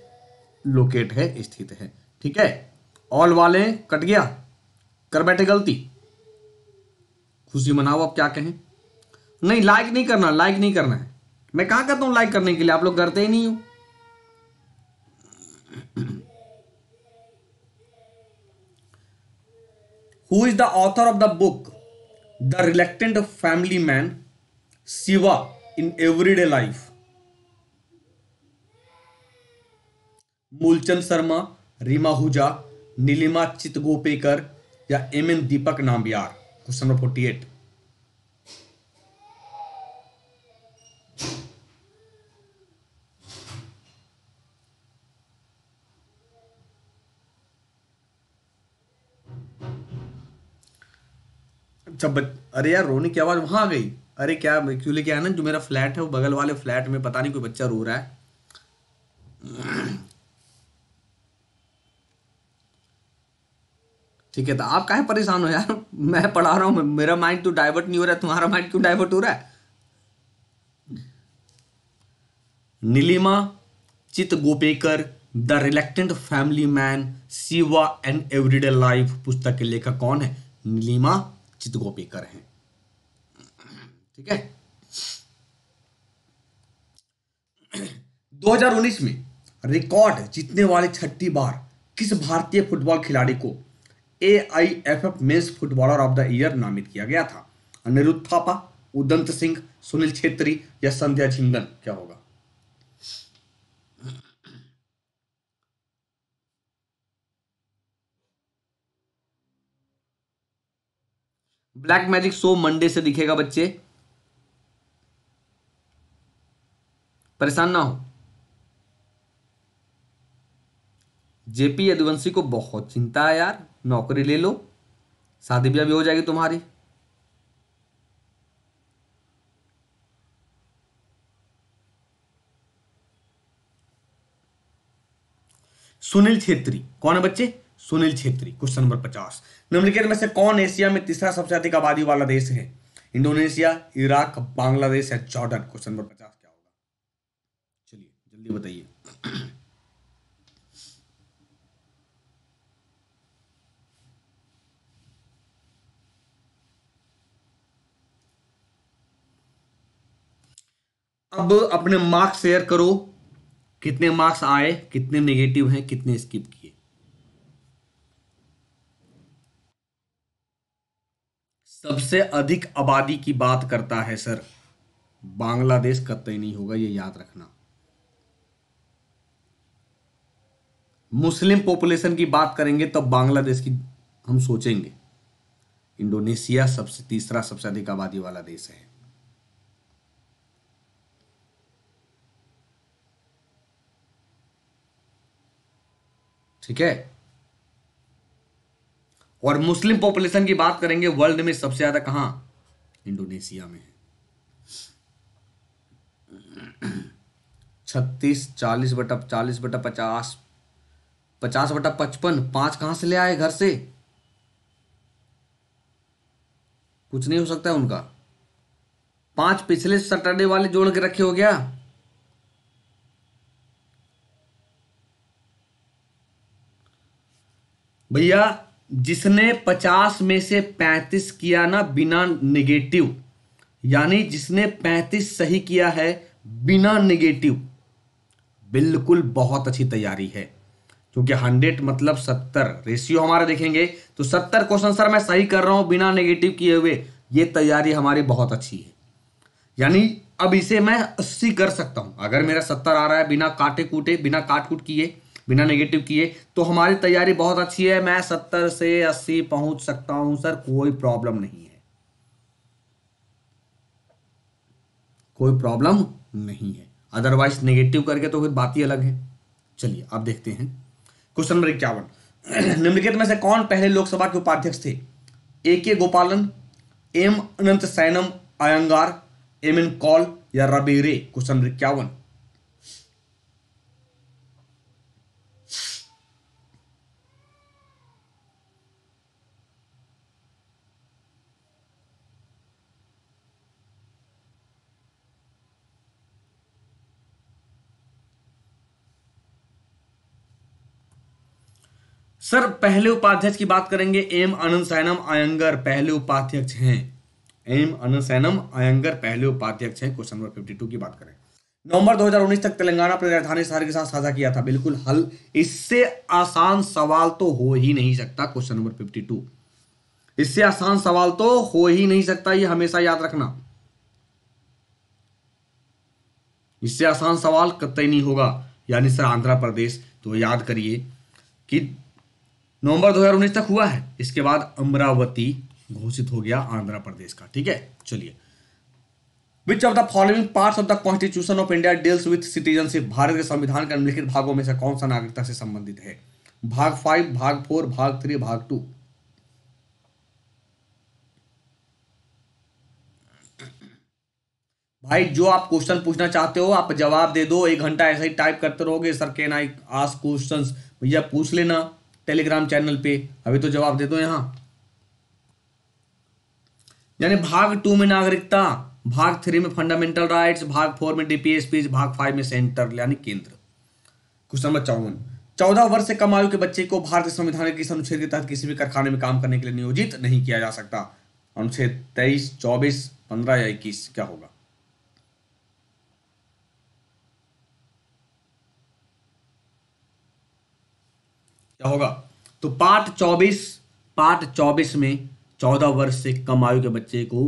लोकेट है, स्थित है। ठीक है? ऑल वाले, कट गया? कर बैठे गलती। खुशी मनाओ आप क्या कहें? नहीं लाइक नहीं करना लाइक नहीं करना है। मैं कहा करता हूँ लाइक करने के लिए? आप लोग करते ही नहीं हो। Who is the author of the book the reluctant family man Siva in everyday life. Moolchand Sharma, Reema Hooja, Neelima Chitgopekar या M N Deepak Nambiar question number forty eight जब अरे यार, रोने की आवाज़ वहाँ आ गई। अरे क्या क्या है? ना जो मेरा फ्लैट है, वो बगल वाले फ्लैट में, पता नहीं कोई बच्चा रो रहा है। ठीक है तो आप काहे परेशान हो यार? मैं पढ़ा रहा हूँ मेरा माइंड तो डाइवर्ट नहीं हो रहा तुम्हारा माइंड क्यों डाइवर्ट हो रहा है? Neelima Chitgopekar the reluctant family man Siva and everyday life पुस्तक के लेखक कौन है? नीलिमा चित गोपेकर हैं। ठीक है? 2019 में रिकॉर्ड जीतने वाले छठी बार किस भारतीय फुटबॉल खिलाड़ी को A I F F men's footballer of the year नामित किया गया था? अनिरुद्ध थापा, उदंत सिंह, सुनील छेत्री या संध्या झिंगन? क्या होगा? ब्लैक मैजिक शो मंडे से दिखेगा बच्चे। परेशान ना हो। जेपी यदुवंशी को बहुत चिंता है यार। नौकरी ले लो। शादी ब्याह भी हो जाएगी तुम्हारी। सुनील छेत्री, कौन है बच्चे? सुनील छेत्री क्वेश्चन नंबर पचास। निम्नलिखित में से कौन एशिया में तीसरा सबसे अधिक आबादी वाला देश है? इंडोनेशिया, इराक, बांग्लादेश या जॉर्डन? क्वेश्चन नंबर पचास क्या होगा? चलिए, जल्दी बताइए। अब अपने मार्क्स शेयर करो। कितने मार्क्स आए, कितने नेगेटिव हैं, कितने स्किप किए। सबसे अधिक आबादी की बात करता है, सर। बांग्लादेश कतई नहीं होगा, ये याद रखना। मुस्लिम पॉपुलेशन की बात करेंगे, तब बांग्लादेश की हम सोचेंगे। इंडोनेशिया सबसे, तीसरा सबसे अधिक आबादी वाला देश है। ठीक है? और मुस्लिम पॉपुलेशन की बात करेंगे, वर्ल्ड में सबसे ज़्यादा कहाँ? इंडोनेशिया में छत्तीस, चालीस बटा चालीस बटा पचास पचास बटा पचपन, पाँच कहाँ से ले आए घर से? कुछ नहीं हो सकता है उनका। पाँच पिछले सैटरडे वाले जोड़ के रखे हो गया। भैया जिसने पचास में से पैंतीस किया ना बिना निगेटिव, यानी जिसने पैंतीस सही किया है बिना निगेटिव, बिल्कुल बहुत अच्छी तैयारी है। क्योंकि हंड्रेड मतलब सत्तर रेशियो हमारा देखेंगे तो सत्तर क्वेश्चन सर मैं सही कर रहा हूँ बिना नेगेटिव किए हुए, ये तैयारी हमारी बहुत अच्छी है। यानी अब इसे मैं अस्सी कर सकता हूँ। अगर मेरा सत्तर आ रहा है बिना काटे कूटे, बिना काट कूट किए बिना नेगेटिव किए तो हमारी तैयारी बहुत अच्छी है। मैं सत्तर से अस्सी पहुँच सकता हूँ, सर, कोई प्रॉब्लम नहीं है। कोई प्रॉब्लम नहीं है। अदरवाइज़ नेगेटिव करके तो फिर बात ही अलग है। चलिए आप देखते हैं। क्वेश्चन नंबर इक्यावन। निम्नलिखित में से कौन पहले लोकसभा के उपाध्यक्ष थे? A K Gopalan M Ananthasayanam, Ayyangar M N Kaul या रबेरे? क्वेश्चन नंबर इक्यावन। सर, पहले उपाध्यक्ष की बात करेंगे। एम अनंत सैनम अयंगर पहले उपाध्यक्ष हैं। एम अनंत सैनम अयंगर पहले उपाध्यक्ष हैं। क्वेश्चन नंबर फिफ्टी टू की बात करें। नवंबर 2019 तक तेलंगाना अपनी राजधानी शहर के साथ साझा किया था। बिल्कुल हल। इससे आसान सवाल तो हो ही नहीं सकता। क्वेश्चन नंबर फिफ्टी टू इससे आसान सवाल तो हो ही नहीं सकता, ये हमेशा याद रखना। इससे आसान सवाल कतई नहीं होगा। यानी सर, आंध्र प्रदेश तो याद करिए कि नवंबर 2019 तक हुआ है। इसके बाद अमरावती घोषित हो गया आंध्र प्रदेश का, ठीक है? चलिए। Which of the following parts of the constitution of India deals with citizenship Bharat के संविधान के निम्नलिखित भागों में से कौन सा नागरिकता से संबंधित है? भाग फाइव भाग फोर भाग थ्री भाग टू भाई, जो आप क्वेश्चन पूछना चाहते हो, आप जवाब दे दो। एक घंटा ऐसे ही टाइप करते रहोगे। Sir can I ask questions भैया, पूछ लेना। टेलीग्राम चैनल पे। अभी तो जवाब दे दो यहाँ। यानी भाग टू में नागरिकता, भाग थ्री में फंडामेंटल राइट्स भाग फोर में डीपीएसपी भाग फाइव में सेंटर यानी केंद्र। क्वेश्चन नंबर चौवन। चौदह वर्ष से कम आयु के बच्चे को भारतीय संविधान के अनुच्छेद के तहत किसी भी कारखाने में काम करने के लिए नियोजित नहीं किया जा सकता। अनुच्छेद तेईस, चौबीस, पंद्रह या इक्कीस, क्या होगा? क्या होगा? तो पार्ट 24 पार्ट 24 में 14 वर्ष से कम आयु के बच्चे को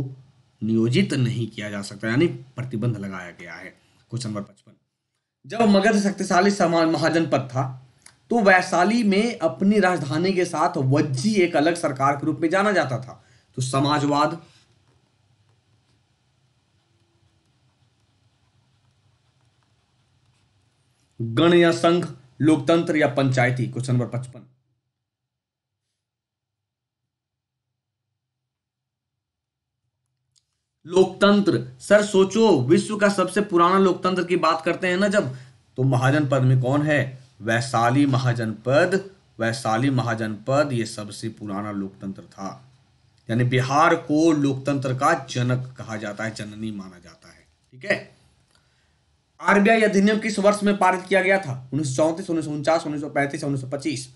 नियोजित नहीं किया जा सकता, यानी प्रतिबंध लगाया गया है, क्वेश्चन नंबर पचपन। जब मगध शक्तिशाली समाज था तो वैशाली में अपनी राजधानी के साथ वज्जी एक अलग सरकार के रूप में जाना जाता था। तो समाजवाद, गण या संघ लोकतंत्र या पंचायती, क्वेश्चन नंबर पचपन। लोकतंत्र। सर, सोचो, विश्व का सबसे पुराना लोकतंत्र की बात करते हैं ना जब? तो महाजनपद में कौन है? वैशाली महाजनपद वैशाली महाजनपद ये सबसे पुराना लोकतंत्र था। यानी बिहार को लोकतंत्र का जनक कहा जाता है, जननी माना जाता है। ठीक है? आरबीआई अधिनियम किस वर्ष में पारित किया गया था? उन्नीस सौ चौंतीस, उन्नीस सौ उनचास, उन्नीस सौ पैंतीस, उन्नीस सौ पच्चीस।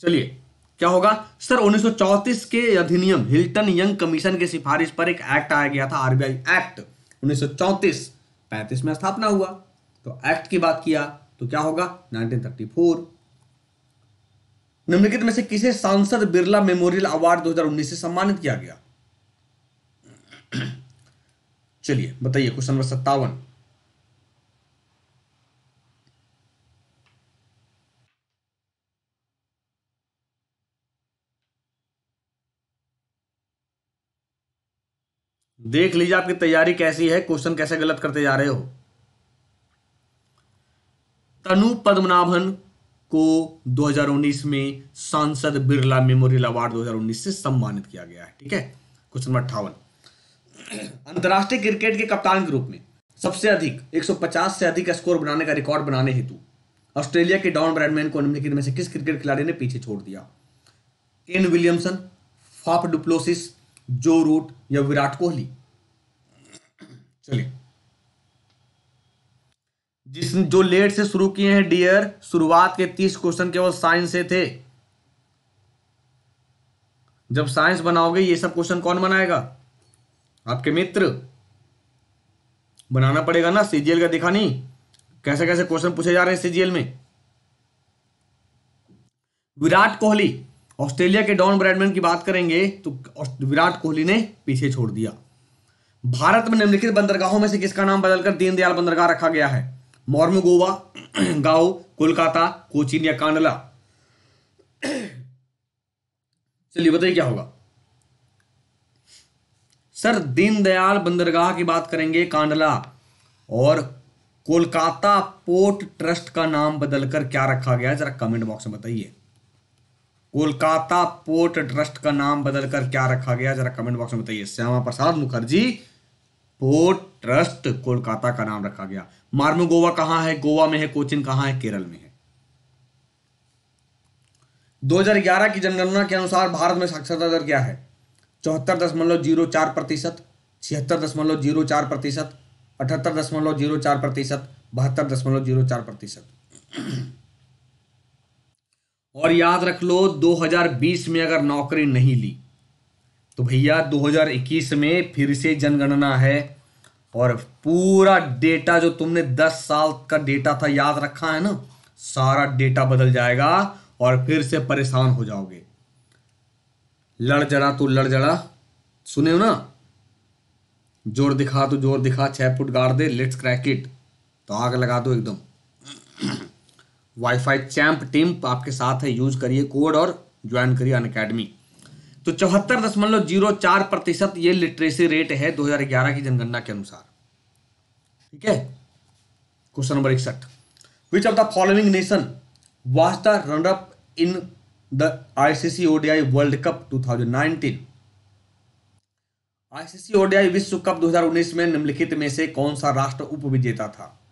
चलिए, क्या होगा? सर 1934 के अधिनियम, हिल्टन यंग कमीशन की सिफारिश पर एक एक्ट आया गया था, आरबीआई एक्ट। 1934 पैंतीस में स्थापना हुआ। तो एक्ट की बात किया तो क्या होगा? 1934 निम्नलिखित में से किसे सांसद बिरला मेमोरियल अवार्ड 2019 से सम्मानित किया गया? चलिए, बताइए, क्वेश्चन नंबर सत्तावन। देख लीजिए आपकी तैयारी कैसी है, क्वेश्चन कैसे गलत करते जा रहे हो। तनु पद्मनाभन को 2019 में सांसद बिरला मेमोरियल अवार्ड 2019 से सम्मानित किया गया है, ठीक है? क्वेश्चन नंबर अट्ठावन। अंतरराष्ट्रीय क्रिकेट के कप्तान के रूप में सबसे अधिक 150 से अधिक स्कोर बनाने का रिकॉर्ड बनाने हेतु ऑस्ट्रेलिया के डॉन ब्रैडमैन को निम्नलिखित में से किस क्रिकेट खिलाड़ी ने पीछे छोड़ दिया? केन विलियमसन, फाफ डुप्लोसिस, जो रूट या विराट कोहली। चलिए। जिस जो लेट से शुरू किए हैं डियर, शुरुआत के तीस क्वेश्चन केवल साइंस से थे। जब साइंस बनाओगे, ये सब क्वेश्चन कौन बनाएगा? आपके मित्र। बनाना पड़ेगा ना सीजीएल का दिखा नहीं कैसे कैसे क्वेश्चन पूछे जा रहे हैं सीजीएल में? विराट कोहली, ऑस्ट्रेलिया के डॉन ब्रैडमैन की बात करेंगे तो विराट कोहली ने पीछे छोड़ दिया। भारत में निम्नलिखित बंदरगाहों में से किसका नाम बदलकर दीनदयाल बंदरगाह रखा गया है? मोर्मो गोवा गाँव कोलकाता कोचिन या कांडला। चलिए बताइए क्या होगा। सर, दीनदयाल बंदरगाह की बात करेंगे, कांडला। और कोलकाता पोर्ट ट्रस्ट का नाम बदलकर क्या रखा गया जरा कमेंट बॉक्स में बताइए। कोलकाता पोर्ट ट्रस्ट का नाम बदलकर क्या रखा गया जरा कमेंट बॉक्स में बताइए। श्यामा प्रसाद मुखर्जी, पोर्ट ट्रस्ट, कोलकाता का नाम रखा गया। मार्मो गोवा कहाँ है? गोवा में है, कोचिन कहाँ है? केरल में है। 2011 की जनगणना के अनुसार भारत में साक्षरता दर क्या है? चौहत्तर दशमलव ज़ीरो चार प्रतिशत, छिहत्तर दशमलव ज़ीरो चार प्रतिशत, अठहत्तर दशमलव ज़ीरो चार प्रतिशत, बहत्तर दशमलव ज़ीरो चार प्रतिशत। और याद रख लो 2020 में अगर नौकरी नहीं ली तो भैया 2021 में फिर से जनगणना है और पूरा डेटा जो तुमने 10 साल का डेटा था याद रखा है ना, सारा डेटा बदल जाएगा और फिर से परेशान हो जाओगे। लड़ जड़ा तो लड़ जड़ा। सुने हो ना? ज़ोर दिखा तो ज़ोर दिखा, छह फुट गाड़ दे लेट्स क्रैक इट तो आग लगा दो एकदम। वाईफाई चैंप टीम आपके साथ है यूज़ करिए कोड और ज्वाइन करिए अन अकेडमी तो चौहत्तर दशमलव ज़ीरो चार प्रतिशत ये लिटरेसी रेट है 2011 की जनगणना के अनुसार। ठीक है? क्वेश्चन नंबर इकसठ। Which of the following nation was the runner in ICC ODI world cup 2019 ICC ODI विश्व कप 2019 में निम्नलिखित में से कौन सा राष्ट्र उपविजेता था?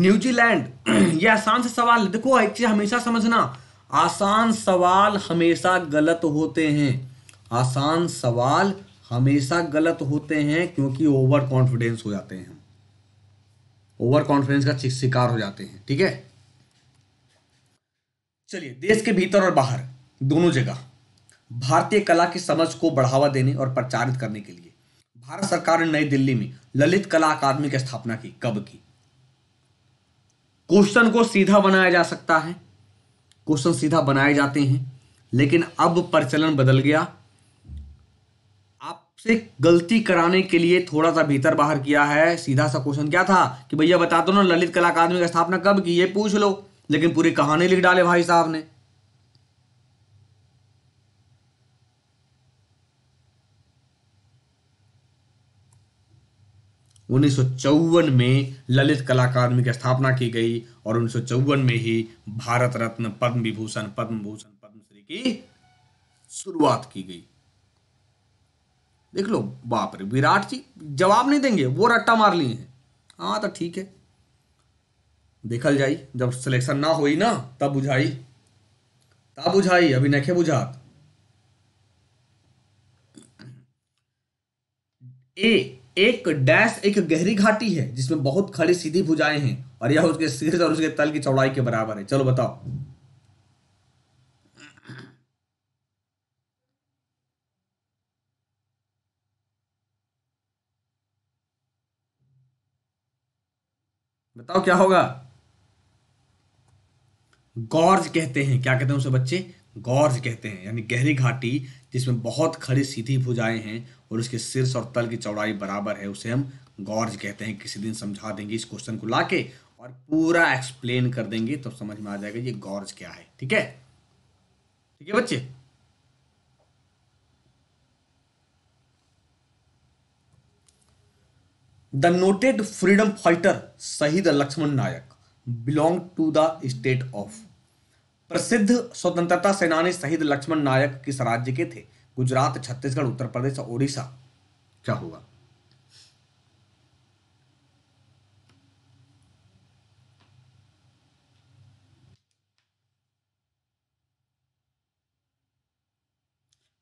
न्यूजीलैंड। ये आसान से सवाल, देखो, एक चीज़ हमेशा समझना। आसान सवाल हमेशा गलत होते हैं। आसान सवाल हमेशा गलत होते हैं क्योंकि ओवर कॉन्फिडेंस हो जाते हैं। ओवर कॉन्फिडेंस का शिकार हो जाते हैं, ठीक है? चलिए, देश के भीतर और बाहर, दोनों जगह। भारतीय कला की समझ को बढ़ावा देने और प्रचारित करने के लिए। भारत सरकार ने नई दिल्ली में ललित कला अकादमी की स्थापना की, कब की? क्वेश्चन को सीधा बनाया जा सकता है। क्वेश्चन सीधा बनाए जाते हैं, लेकिन अब प्रचलन बदल गया। आपसे गलती कराने के लिए थोड़ा सा भीतर बाहर किया है, सीधा सा क्वेश्चन क्या था कि भैया बता दो ना, ललित कला अकादमी का स्थापना कब की, ये पूछ लो। लेकिन पूरी कहानी लिख डाले भाई साहब ने। उन्नीस सौ चौवन में ललित कला अकादमी की स्थापना की गई और उन्नीस सौ चौवन में ही भारत रत्न पद्म विभूषण पद्म भूषण पद्मश्री की शुरुआत की गई। देख लो, बाप रे, विराट जी जवाब नहीं देंगे, वो रट्टा मार लिए हैं। हाँ तो ठीक है। देखल जाई, जब सिलेक्शन ना हुई ना, तब बुझाई। तब बुझाई, अभी नखे बुझात। ए एक डैश, एक गहरी घाटी है, जिसमें बहुत खड़ी सीधी भुजाएँ हैं, और यह उसके सिर और उसके तल की चौड़ाई के बराबर है। चलो बताओ। बताओ क्या होगा? गौर्ज कहते हैं। क्या कहते हैं उसे बच्चे? गौर्ज कहते हैं, यानी गहरी घाटी, जिसमें बहुत खड़ी सीधी भुजाएँ हैं और उसके शीर्ष और तल की चौड़ाई बराबर है, उसे हम गौर्ज कहते हैं। किसी दिन समझा देंगे इस क्वेश्चन को लाके और पूरा एक्सप्लेन कर देंगे, तब तो समझ में आ जाएगा ये गौर्ज क्या है। ठीक है? ठीक है बच्चे? The noted freedom fighter Shaheed Laxman Nayak belong to the state of प्रसिद्ध स्वतंत्रता सेनानी शहीद लक्ष्मण नायक किस राज्य के थे? गुजरात, छत्तीसगढ़, उत्तर प्रदेश और ओडिशा। क्या होगा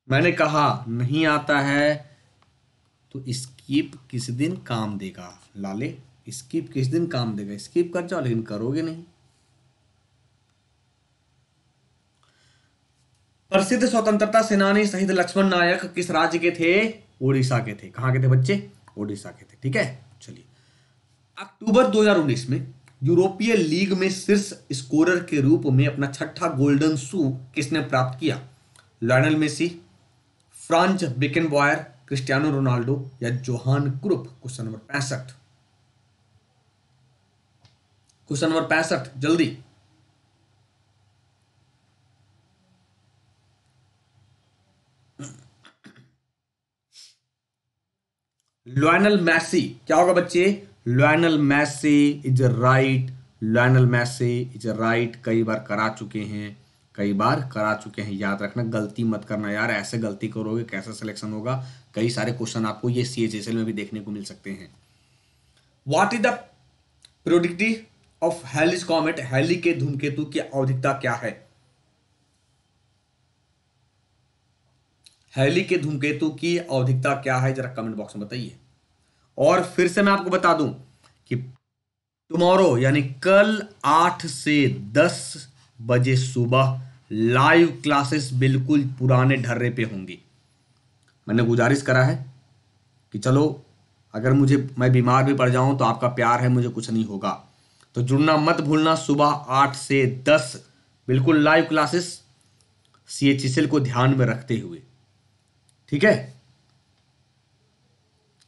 मैंने कहा, नहीं आता है तो स्कीप किस दिन काम देगा? लाले, स्कीप किस दिन काम देगा? स्कीप कर जाओ, लेकिन करोगे नहीं। प्रसिद्ध स्वतंत्रता सेनानी शहीद लक्ष्मण नायक किस राज्य के थे? ओडिशा के थे। कहाँ के थे बच्चे? ओडिशा के थे। ठीक है? चलिए। अक्टूबर 2019 में यूरोपीय लीग में शीर्ष स्कोरर के रूप में अपना छठा गोल्डन शू किसने प्राप्त किया? Lionel Messi Franz Beckenbauer Cristiano Ronaldo या जोहान क्रुप? क्वेश्चन नंबर पैंसठ। क्वेश्चन नंबर पैंसठ। जल्दी। लॉयनल मैसी क्या होगा बच्चे? Lionel Messi is right Lionel Messi is right कई बार करा चुके हैं। कई बार करा चुके हैं। याद रखना, गलती मत करना यार। ऐसे गलती करोगे, कैसा सिलेक्शन होगा? कई सारे क्वेश्चन आपको ये सी एच एस एल में भी देखने को मिल सकते हैं। What is the periodicity of Halley's comet Halley के धूमकेतु की अवधिकता क्या है? हेली के धूमकेतु की अवधिकता क्या है, जरा कमेंट बॉक्स में बताइए। और फिर से मैं आपको बता दूँ कि टुमारो यानी कल आठ से दस बजे सुबह लाइव क्लासेस बिल्कुल पुराने ढर्रे पे होंगी। मैंने गुजारिश करा है कि चलो, अगर मुझे, मैं बीमार भी पड़ जाऊँ तो आपका प्यार है, मुझे कुछ नहीं होगा। तो जुड़ना मत भूलना, सुबह आठ से दस बिल्कुल लाइव क्लासेस सी एच को ध्यान में रखते हुए। ठीक है?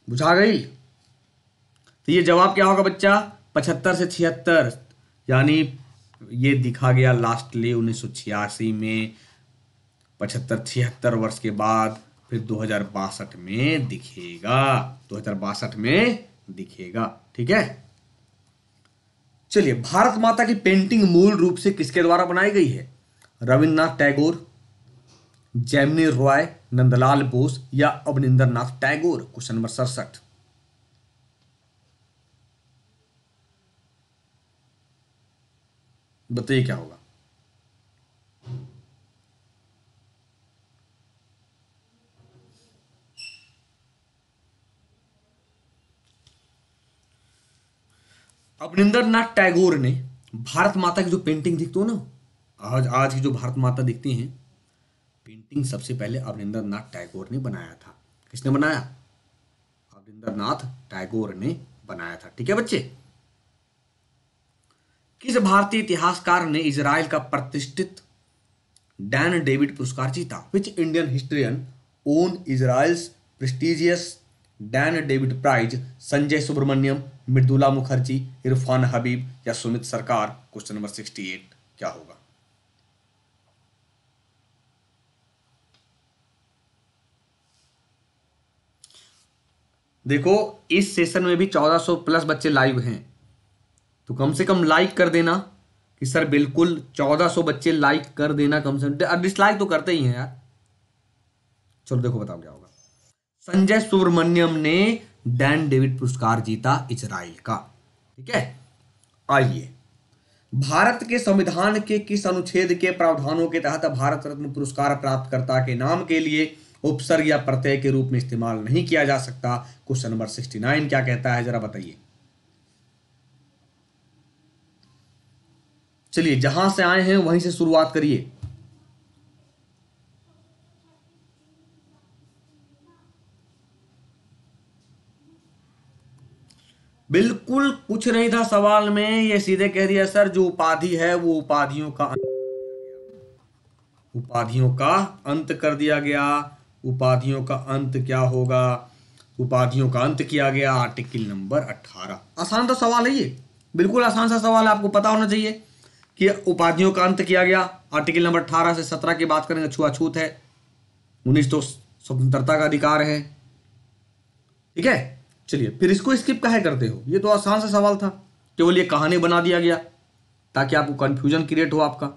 बुझा गई? तो ये जवाब क्या होगा बच्चा? पचहत्तर से छिहत्तर, यानी ये दिखा गया लास्टली उन्नीस सौ छियासी में। पचहत्तर, छिहत्तर वर्ष के बाद फिर दो हज़ार बासठ में दिखेगा। दो हज़ार बासठ में दिखेगा, ठीक है? चलिए, भारत माता की पेंटिंग मूल रूप से किसके द्वारा बनाई गई है? रविन्द्रनाथ टैगोर जैमिनी रॉय, नंदलाल बोस या Abanindranath Tagore? Question number सड़सठ। बताइए क्या होगा? अवनिंद्र नाथ टैगोर ने भारत माता की जो पेंटिंग दिखती हो ना, आज आज की जो भारत माता दिखती हैं पेंटिंग सबसे पहले अवनिंदर नाथ टैगोर ने बनाया था। किसने बनाया? अवनिंदर नाथ टैगोर ने बनाया था। ठीक है बच्चे? किस भारतीय इतिहासकार ने इजराइल का प्रतिष्ठित डैन डेविड पुरस्कार जीता? Which Indian historian won Israel's prestigious Dan David prize? Sanjay Subrahmanyam, Mridula Mukherjee, Irfan Habib या सुमित सरकार? क्वेश्चन नंबर सिक्सटी एट क्या होगा? देखो, इस सेशन में भी 1400 प्लस बच्चे लाइव हैं। तो कम से कम लाइक कर देना कि सर बिल्कुल 1400 बच्चे लाइक कर देना कम से कम। डिसलाइक तो करते ही हैं यार। चलो देखो, बताओ क्या होगा। संजय सुब्रमण्यम ने डैन डेविड पुरस्कार जीता इजराइल का। ठीक है? आइए। भारत के संविधान के किस अनुच्छेद के प्रावधानों के तहत भारत रत्न पुरस्कार प्राप्तकर्ता के नाम के लिए उपसर्ग या प्रत्यय के रूप में इस्तेमाल नहीं किया जा सकता। क्वेश्चन नंबर सिक्सटी नाइन क्या कहता है? जरा बताइए। चलिए, जहाँ से आए हैं, वहीं से शुरुआत करिए। बिल्कुल कुछ नहीं था सवाल में, ये सीधे कह दिया, सर, जो उपाधि है, वो उपाधियों का उपाधियों का अंत कर दिया गया। उपाधियों का अंत क्या होगा? उपाधियों का अंत किया गया, आर्टिकल नंबर 18 आसान तो सवाल है ये। बिल्कुल आसान सा सवाल है, आपको पता होना चाहिए कि उपाधियों का अंत किया गया, आर्टिकल नंबर 18 से 17 की बात करेंगे, छुआछूत है। उन्नीस तो स्वतंत्रता का अधिकार है। ठीक है? चलिए, फिर इसको स्किप कहे करते हो? ये तो आसान सा सवाल था। केवल ये कहानी बना दिया गया, ताकि आपको कंफ्यूजन क्रिएट हो आपका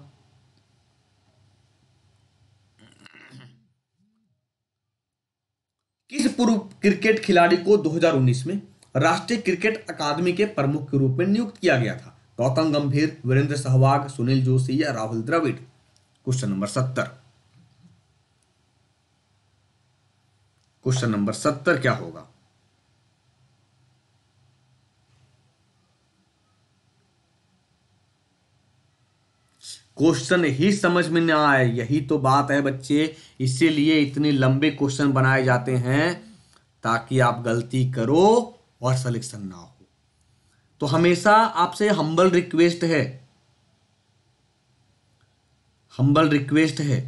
किस पूर्व क्रिकेट खिलाड़ी को 2019 में राष्ट्रीय क्रिकेट अकादमी के प्रमुख के रूप में नियुक्त किया गया था। गौतम गंभीर, वीरेंद्र सहवाग, सुनील जोशी या राहुल द्रविड़? क्वेश्चन नंबर सत्तर। क्वेश्चन नंबर सत्तर क्या होगा? क्वेश्चन ही समझ में ना आए। यही तो बात है बच्चे। इसीलिए इतने लंबे क्वेश्चन बनाए जाते हैं। ताकि आप गलती करो और सिलेक्शन ना हो। तो हमेशा आपसे हम्बल रिक्वेस्ट है। हम्बल रिक्वेस्ट है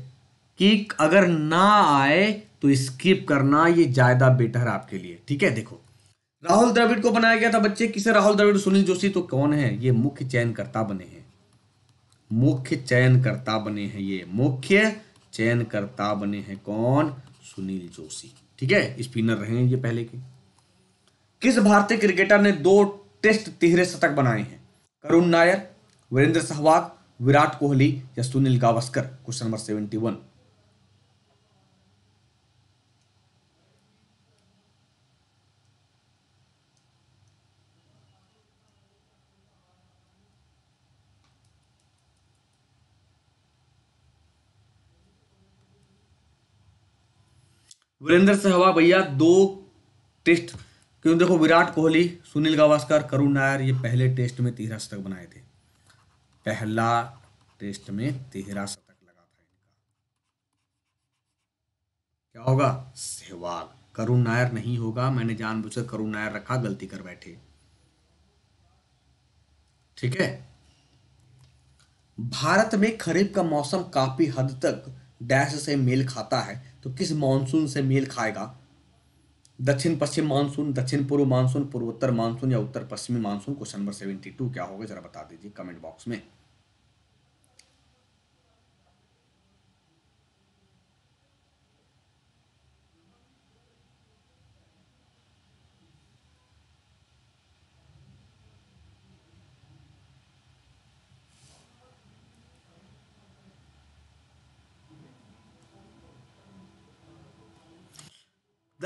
कि अगर ना आए तो स्किप करना ये ज़्यादा बेटर आपके लिए। ठीक है, देखो। राहुल द्रविड़ को बनाया गया था बच्चे। किसे? राहुल द्रविड़, सुनील जोशी। तो कौन है? ये मुख्य चयनकर्ता बने हैं। मुख्य चयनकर्ता बने हैं ये। मुख्य चयनकर्ता बने हैं कौन? सुनील जोशी। ठीक है? स्पिनर रहे हैं ये पहले के। किस भारतीय क्रिकेटर ने दो टेस्ट तिहरे शतक बनाए हैं? करुण नायर, वीरेंद्र सहवाग, विराट कोहली या Sunil Gavaskar? Question number seventy one Virender Sehwag भैया दो टेस्ट। क्यों देखो विराट कोहली, सुनील गावस्कर, करुण नायर, ये पहले टेस्ट में तिहरा शतक बनाए थे। पहला टेस्ट में तिहरा शतक लगा था इनका। क्या होगा? सहवाग। करुण नायर नहीं होगा, मैंने जानबूझकर करुण नायर रखा, गलती कर बैठे। ठीक है? भारत में खरीफ का मौसम काफ़ी हद तक डैश से मेल खाता है। तो किस मानसून से मेल खाएगा? दक्षिण पश्चिम मानसून, दक्षिण पूर्व मानसून, पूर्वोत्तर मानसून या उत्तर पश्चिमी monsoon? Question number seventy two क्या होगा? जरा बता दीजिए कमेंट बॉक्स में।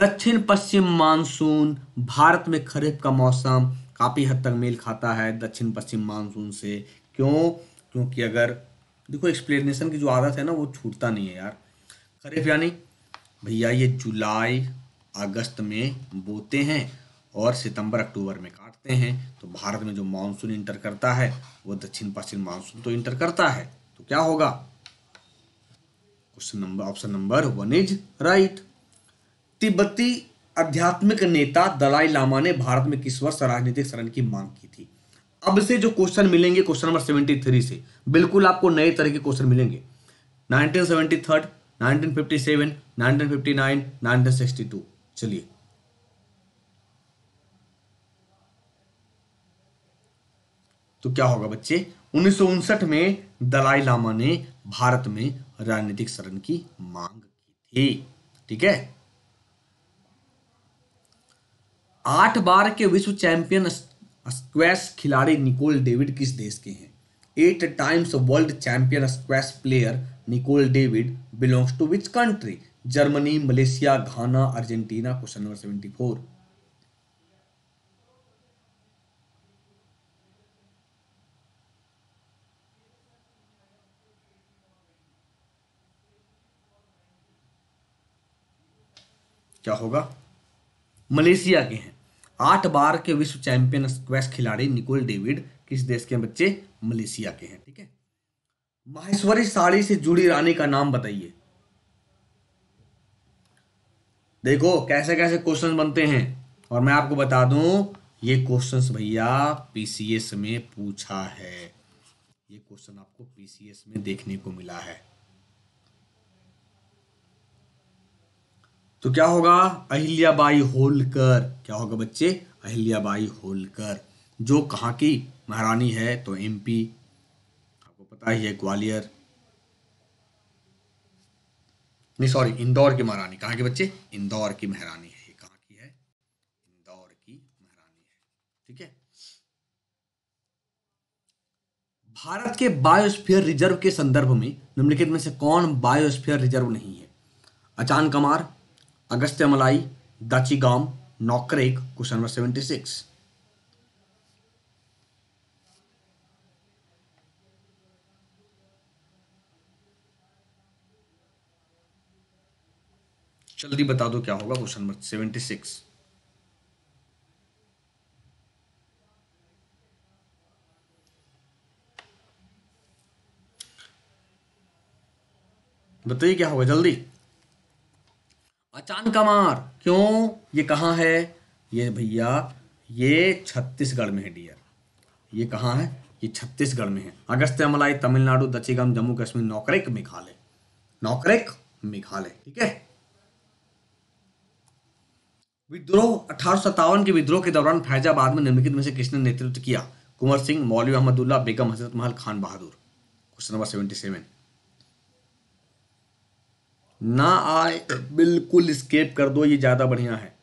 दक्षिण पश्चिम मानसून भारत में खरीफ का मौसम काफ़ी हद तक मेल खाता है दक्षिण पश्चिम मानसून से। क्यों? क्योंकि अगर, देखो एक्सप्लेनेशन की जो आदत है ना, वो छूटता नहीं है यार। खरीफ यानी, भैया, ये जुलाई, अगस्त में बोते हैं और सितंबर, अक्टूबर में काटते हैं। तो भारत में जो मानसून इंटर करता है, वो दक्षिण पश्चिम मानसून तो इंटर करता है। तो क्या होगा? Question number, option number one is right. तिब्बती आध्यात्मिक नेता दलाई लामा ने भारत में किस वर्ष राजनीतिक शरण की मांग की थी? अब से जो क्वेश्चन मिलेंगे क्वेश्चन नंबर सेवेंटी थ्री से। बिल्कुल आपको नए तरह के क्वेश्चन मिलेंगे। 1973, 1957, 1959, 1962 चलिए। तो क्या होगा बच्चे? उन्नीस सौ उनसठ में दलाई लामा ने भारत में राजनीतिक शरण की मांग की थी। ठीक है? आठ बार के विश्व चैंपियन स्क्वैश खिलाड़ी निकोल डेविड किस देश के हैं? Eight times world champion squash player Nicol David belongs to which country? Germany, Malaysia, Ghana, Argentina, question number seventy four. क्या होगा? मलेशिया के हैं। आठ बार के विश्व चैंपियन स्क्वैश खिलाड़ी निकोल डेविड किस देश के बच्चे? मलेशिया के हैं, ठीक है? माहेश्वरी साड़ी से जुड़ी रानी का नाम बताइए। देखो कैसे कैसे क्वेश्चन बनते हैं, और मैं आपको बता दूँ, ये क्वेश्चंस भैया पीसीएस में पूछा है। ये क्वेश्चन आपको पीसीएस में देखने को मिला है। तो क्या होगा? अहिल्याबाई होलकर। क्या होगा बच्चे? अहिल्याबाई होलकर। जो कहाँ की महारानी है तो एमपी आपको पता ही है, ग्वालियर। नहीं सॉरी इंदौर की महारानी। कहाँ के बच्चे? इंदौर की महारानी है। कहाँ की है? इंदौर की महारानी है। ठीक है? भारत के बायोस्फीयर रिज़र्व के संदर्भ में, निम्नलिखित में से कौन बायोस्फीयर रिज़र्व नहीं है? Achanakmar Agasthyamalai Dachigam Nokrek, question number seventy six. जल्दी बता दो क्या होगा क्वेश्चन नंबर सेवेंटी सिक्स। बताइए क्या होगा जल्दी। अचान कमार क्यों? ये कहाँ है? ये भैया, ये छत्तीसगढ़ में है डियर ये कहाँ है? ये छत्तीसगढ़ में है। अगस्त्य मलाई तमिलनाडु दक्षिगम जम्मू कश्मीर, नौकरेक मेघालय नौकरेक मेघालय ठीक है? विद्रोह, अठारह सौ सत्तावन के विद्रोह के दौरान फैजाबाद में निम्नलिखित में से किसने नेतृत्व किया? कुंवर सिंह, मौलवी Ahmadullah, Begum Hazrat Mahal, Khan Bahadur. Question number seventy seven ना आए, बिल्कुल स्केप कर दो, ये ज़्यादा बढ़िया है।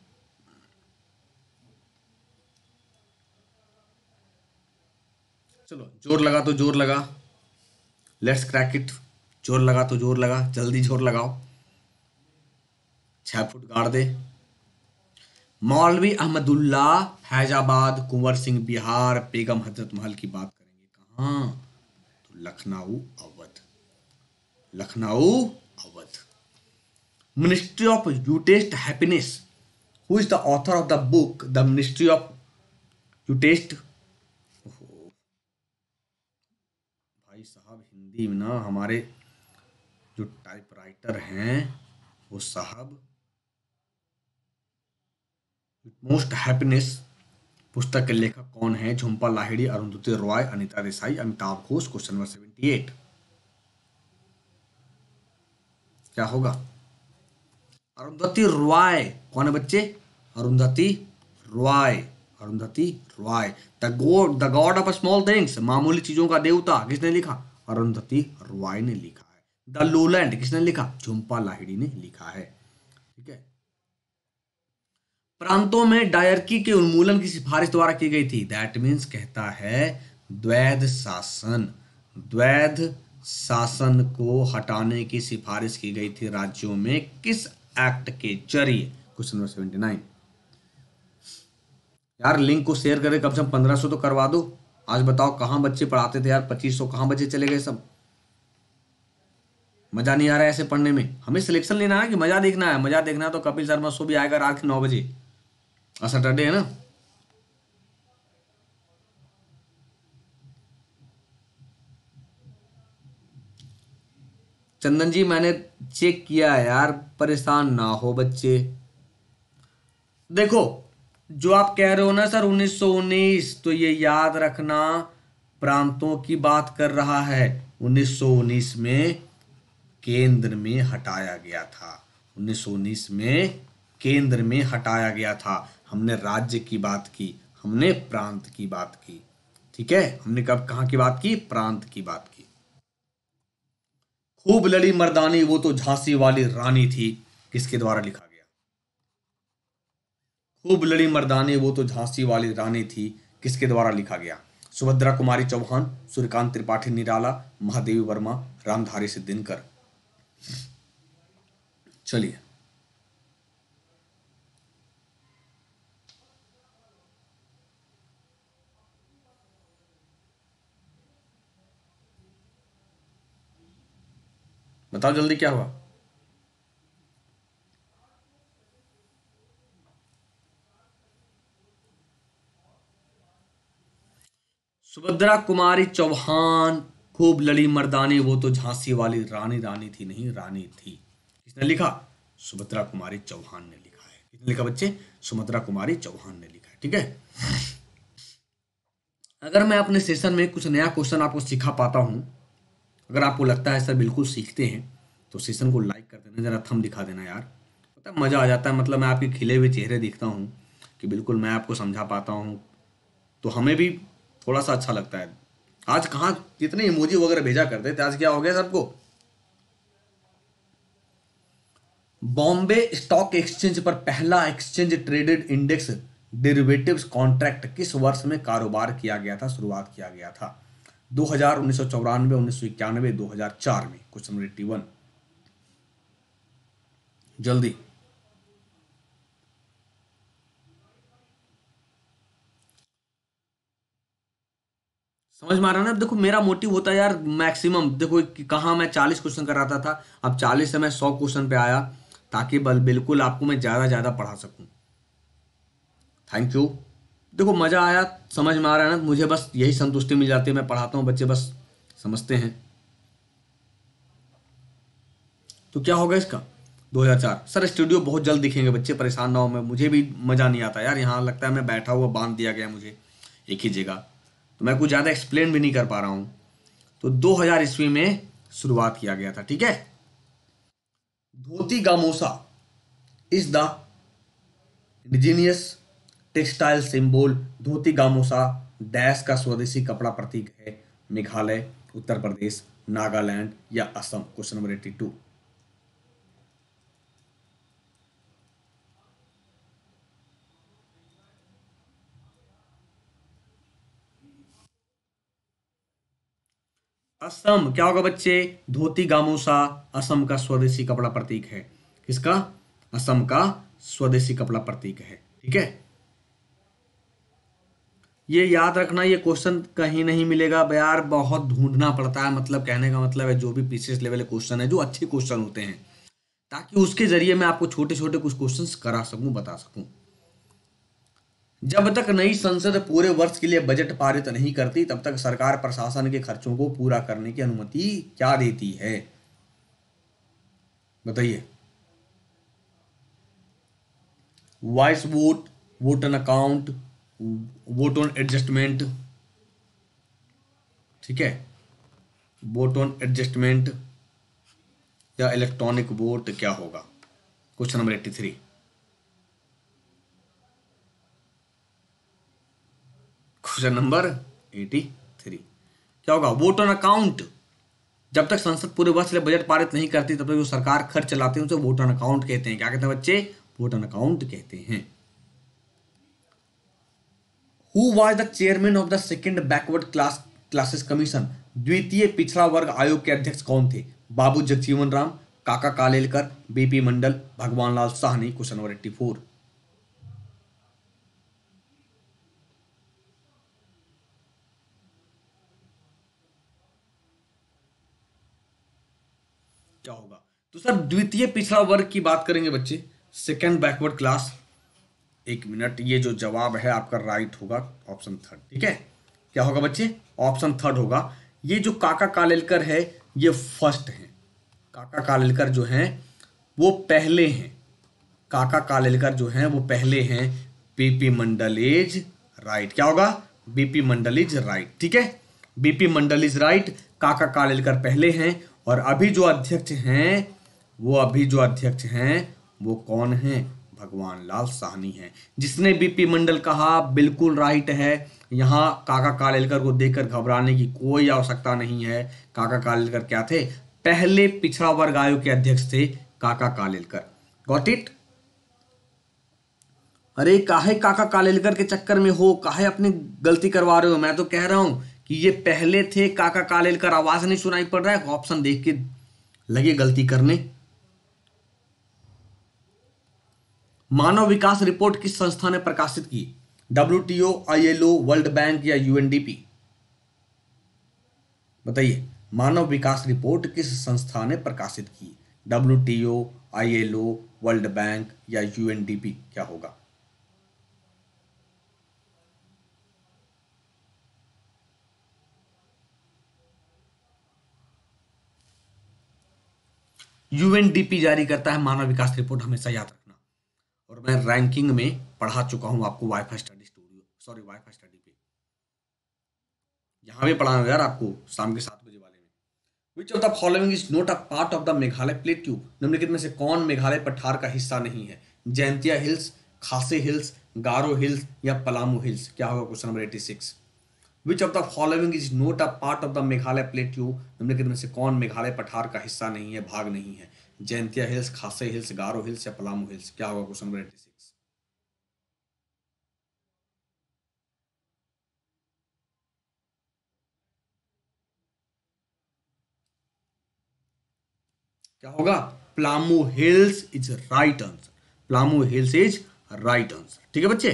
चलो, ज़ोर लगा तो ज़ोर लगा। लेट्स क्रैक इट ज़ोर लगा तो ज़ोर लगा। जल्दी ज़ोर लगाओ। छह फुट गाड़ दे। मौलवी अहमदुल्ला, फैजाबाद, कुंवर सिंह, बिहार, बेगम हज़रत महल की बात करेंगे। कहा? तो Lucknow Awadh. Lucknow Awadh. You Taste Happiness. Who is the author of the book, The Ministry of You Taste? भाई साहब, हिंदी में ना हमारे जो टाइपराइटर हैं, वो साहब मोस्ट हैप्पीनेस पुस्तक के लेखक कौन है Jhumpa Lahiri Arundhati Roy, Anita Desai, Amitav Ghosh, question number seventy eight क्या होगा अरुंधति रॉय। कौन है बच्चे? Arundhati Roy. Arundhati Roy. The god the god of small things मामूली चीज़ों का देवता, किसने लिखा? अरुंधति रॉय ने लिखा है। द लोलैंड किसने लिखा? झुम्पा लाहिड़ी ने लिखा है। ठीक है? प्रांतों में डायरकी के उन्मूलन की सिफारिश द्वारा की गई थी। दैट मीन्स कहता है द्वैध शासन। द्वैध शासन को हटाने की सिफारिश की गई थी राज्यों में। किस एक्ट के ज़रिए क्वेश्चन नंबर सेवेंटी नाइन यार लिंक को शेयर करें कम से कम पंद्रह सौ तो करवा दो। आज बताओ कहाँ बच्चे पढ़ाते थे यार, पच्चीस सौ कहाँ बच्चे चले गए सब? मज़ा नहीं आ रहा है ऐसे पढ़ने में। हमें सिलेक्शन लेना है कि मज़ा देखना है? मज़ा देखना है तो कपिल शर्मा शो भी आएगा रात के नौ बजे। सैटरडे है ना? चंदन जी, मैंने चेक किया है यार, परेशान ना हो बच्चे। देखो, जो आप कह रहे हो ना सर 1919 तो ये याद रखना, प्रांतों की बात कर रहा है। 1919 में केंद्र में हटाया गया था। 1919 में केंद्र में हटाया गया था। हमने राज्य की बात की, हमने प्रांत की बात की। ठीक है? हमने कब, कहा की बात की? प्रांत की बात की। खूब लड़ी मर्दानी, वो तो झांसी वाली रानी थी, किसके द्वारा लिखा गया? खूब लड़ी मर्दानी, वो तो झांसी वाली रानी थी, किसके द्वारा लिखा गया? सुभद्रा कुमारी चौहान, सूर्यकांत त्रिपाठी निराला, महादेवी वर्मा, रामधारी से दिनकर चलिए। बताओ जल्दी क्या हुआ? सुभद्रा कुमारी चौहान खूब लड़ी मर्दानी, वो तो झांसी वाली रानी रानी थी, नहीं, रानी थी। किसने लिखा? सुभद्रा कुमारी चौहान ने लिखा है। किसने लिखा बच्चे? सुभद्रा कुमारी चौहान ने लिखा है, ठीक है? अगर मैं अपने सेशन में कुछ नया क्वेश्चन आपको सिखा पाता हूँ अगर आपको लगता है, सर, बिल्कुल सीखते हैं तो सेशन को लाइक कर देना, ज़रा थम दिखा देना यार। पता है, मज़ा आ जाता है मतलब मैं आपके खिले हुए चेहरे देखता हूँ कि बिल्कुल मैं आपको समझा पाता हूँ। तो हमें भी थोड़ा सा अच्छा लगता है। आज कहाँ कितने इमोजी वगैरह भेजा करते थे? आज क्या हो गया सबको? बॉम्बे स्टॉक एक्सचेंज पर पहला exchange traded index derivatives contract किस वर्ष में कारोबार किया गया था, शुरुआत किया गया था। 2000 उन्नीस सौ चौरानवे, उन्नीस सौ इक्यानवे, दो हज़ार चार में क्वेश्चन नंबर एट्टी वन जल्दी। समझ में आ रहा ना? देखो, मेरा मोटिव होता है यार मैक्सिमम देखो कहा मैं चालीस क्वेश्चन कराता था, अब चालीस से मैं सौ क्वेश्चन पे आया, ताकि बल बिल्कुल आपको मैं ज़्यादा ज़्यादा पढ़ा सकूँ। थैंक यू देखो, मज़ा आया, समझ में आ रहा है ना, मुझे बस यही संतुष्टि मिल जाती है, मैं पढ़ाता हूँ, बच्चे बस समझते हैं। तो क्या होगा इसका? 2004 सर, स्टूडियो बहुत जल्द दिखेंगे, बच्चे परेशान ना हो, मैं, मुझे भी मज़ा नहीं आता यार, यहाँ लगता है मैं बैठा हुआ बाँध दिया गया मुझे, एक ही जगह। तो मैं कुछ ज़्यादा एक्सप्लेन भी नहीं कर पा रहा हूँ। तो 2000 ईस्वी में शुरुआत किया गया था, ठीक है? Dhoti gamosa is the indigenous textile symbol dhoti gamosa dash का स्वदेशी कपड़ा प्रतीक है मेघालय, उत्तर प्रदेश, नागालैंड या Assam, question number eighty two Assam, क्या होगा बच्चे? धोती गामोसा असम का स्वदेशी कपड़ा प्रतीक है। किसका? असम का स्वदेशी कपड़ा प्रतीक है। ठीक है? ये याद रखना, ये क्वेश्चन कहीं नहीं मिलेगा। यार, बहुत ढूंढना पड़ता है मतलब कहने का मतलब है, जो भी पीसीएस लेवल के क्वेश्चन है, जो अच्छे क्वेश्चन होते हैं, ताकि उसके ज़रिए मैं आपको छोटे छोटे कुछ क्वेश्चंस करा सकूँ, बता सकूँ। जब तक नई संसद पूरे वर्ष के लिए बजट पारित नहीं करती, तब तक सरकार प्रशासन के खर्चों को पूरा करने की अनुमति क्या देती है? बताइए। Voice vote vote on account vote on adjustment, ठीक है? वोट ऑन एडजस्टमेंट या इलेक्ट्रॉनिक वोट क्या होगा? Question number eighty three question number eighty three क्या होगा? Vote on account. जब तक संसद पूरे वर्ष के बजट पारित नहीं करती, तब तक जो सरकार खर्च चलाती है, उसे वोट ऑन अकाउंट कहते हैं। क्या कहते हैं बच्चे? वोट ऑन अकाउंट कहते हैं। Who was the chairman of the second backward class classes commission द्वितीय पिछड़ा वर्ग आयोग के अध्यक्ष कौन थे? बाबू जगजीवन राम, काका Kalelkar BP Mandal, Bhagwan Lal Sahni, question number eighty four क्या होगा? तो सर, द्वितीय पिछड़ा वर्ग की बात करेंगे बच्चे सेकेंड बैकवर्ड क्लास एक मिनट, ये जो जवाब है आपका राइट होगा ऑप्शन थर्ड ठीक है? क्या होगा बच्चे? ऑप्शन थर्ड होगा। ये जो काका कालेलकर है, ये फ़र्स्ट है। काका कालेलकर जो हैं, वो पहले हैं। काका कालेलकर जो हैं, वो पहले हैं। बीपी मंडल इज़ राइट क्या होगा? बीपी मंडल इज़ राइट ठीक है? बीपी मंडल इज़ राइट काका कालेलकर पहले हैं और अभी जो अध्यक्ष हैं, वो अभी जो अध्यक्ष हैं, वो कौन हैं? भगवान लाल साहनी हैं। जिसने बीपी मंडल कहा, बिल्कुल राइट है। यहाँ काका कालेलकर को देखकर घबराने की कोई आवश्यकता नहीं है। काका कालेलकर क्या थे? पहले पिछड़ा वर्ग आयोग के अध्यक्ष थे काका कालेलकर। गॉट इट अरे, काहे काका कालेलकर के चक्कर में हो? काहे अपनी गलती करवा रहे हो? मैं तो कह रहा हूँ कि ये पहले थे, काका कालेलकर, आवाज़ नहीं सुनाई पड़ रहा है? ऑप्शन देख के लगे गलती करने। मानव विकास रिपोर्ट किस संस्था ने प्रकाशित की? W T O I L O world bank या यूएनडीपी बताइए, मानव विकास रिपोर्ट किस संस्था ने प्रकाशित की? W T O I L O world bank या यूएनडीपी क्या होगा? यूएनडीपी जारी करता है मानव विकास रिपोर्ट, हमेशा याद रखना और मैं रैंकिंग में पढ़ा चुका हूँ आपको wifi study studio sorry wifi study पे। यहाँ भी पढ़ाना यार आपको, शाम के सात बजे वाले में। Which of the following is not a part of the Meghalaya plateau निम्नलिखित में से कौन मेघालय पठार का हिस्सा नहीं है? Jaintia hills, Khasi hills, Garo hills या पलामू हिल्स? क्या होगा question number eighty six which of the following is not a part of the Meghalaya plateau निम्नलिखित में से कौन मेघालय पठार का हिस्सा नहीं है, भाग नहीं है। Jaintia hills Khasi hills, Garo hills या पलामू हिल्स? क्या होगा क्वेश्चन नंबर एटी सिक्स क्या होगा? Palamu hills is right answer. Palamu hills is right answer. ठीक है बच्चे?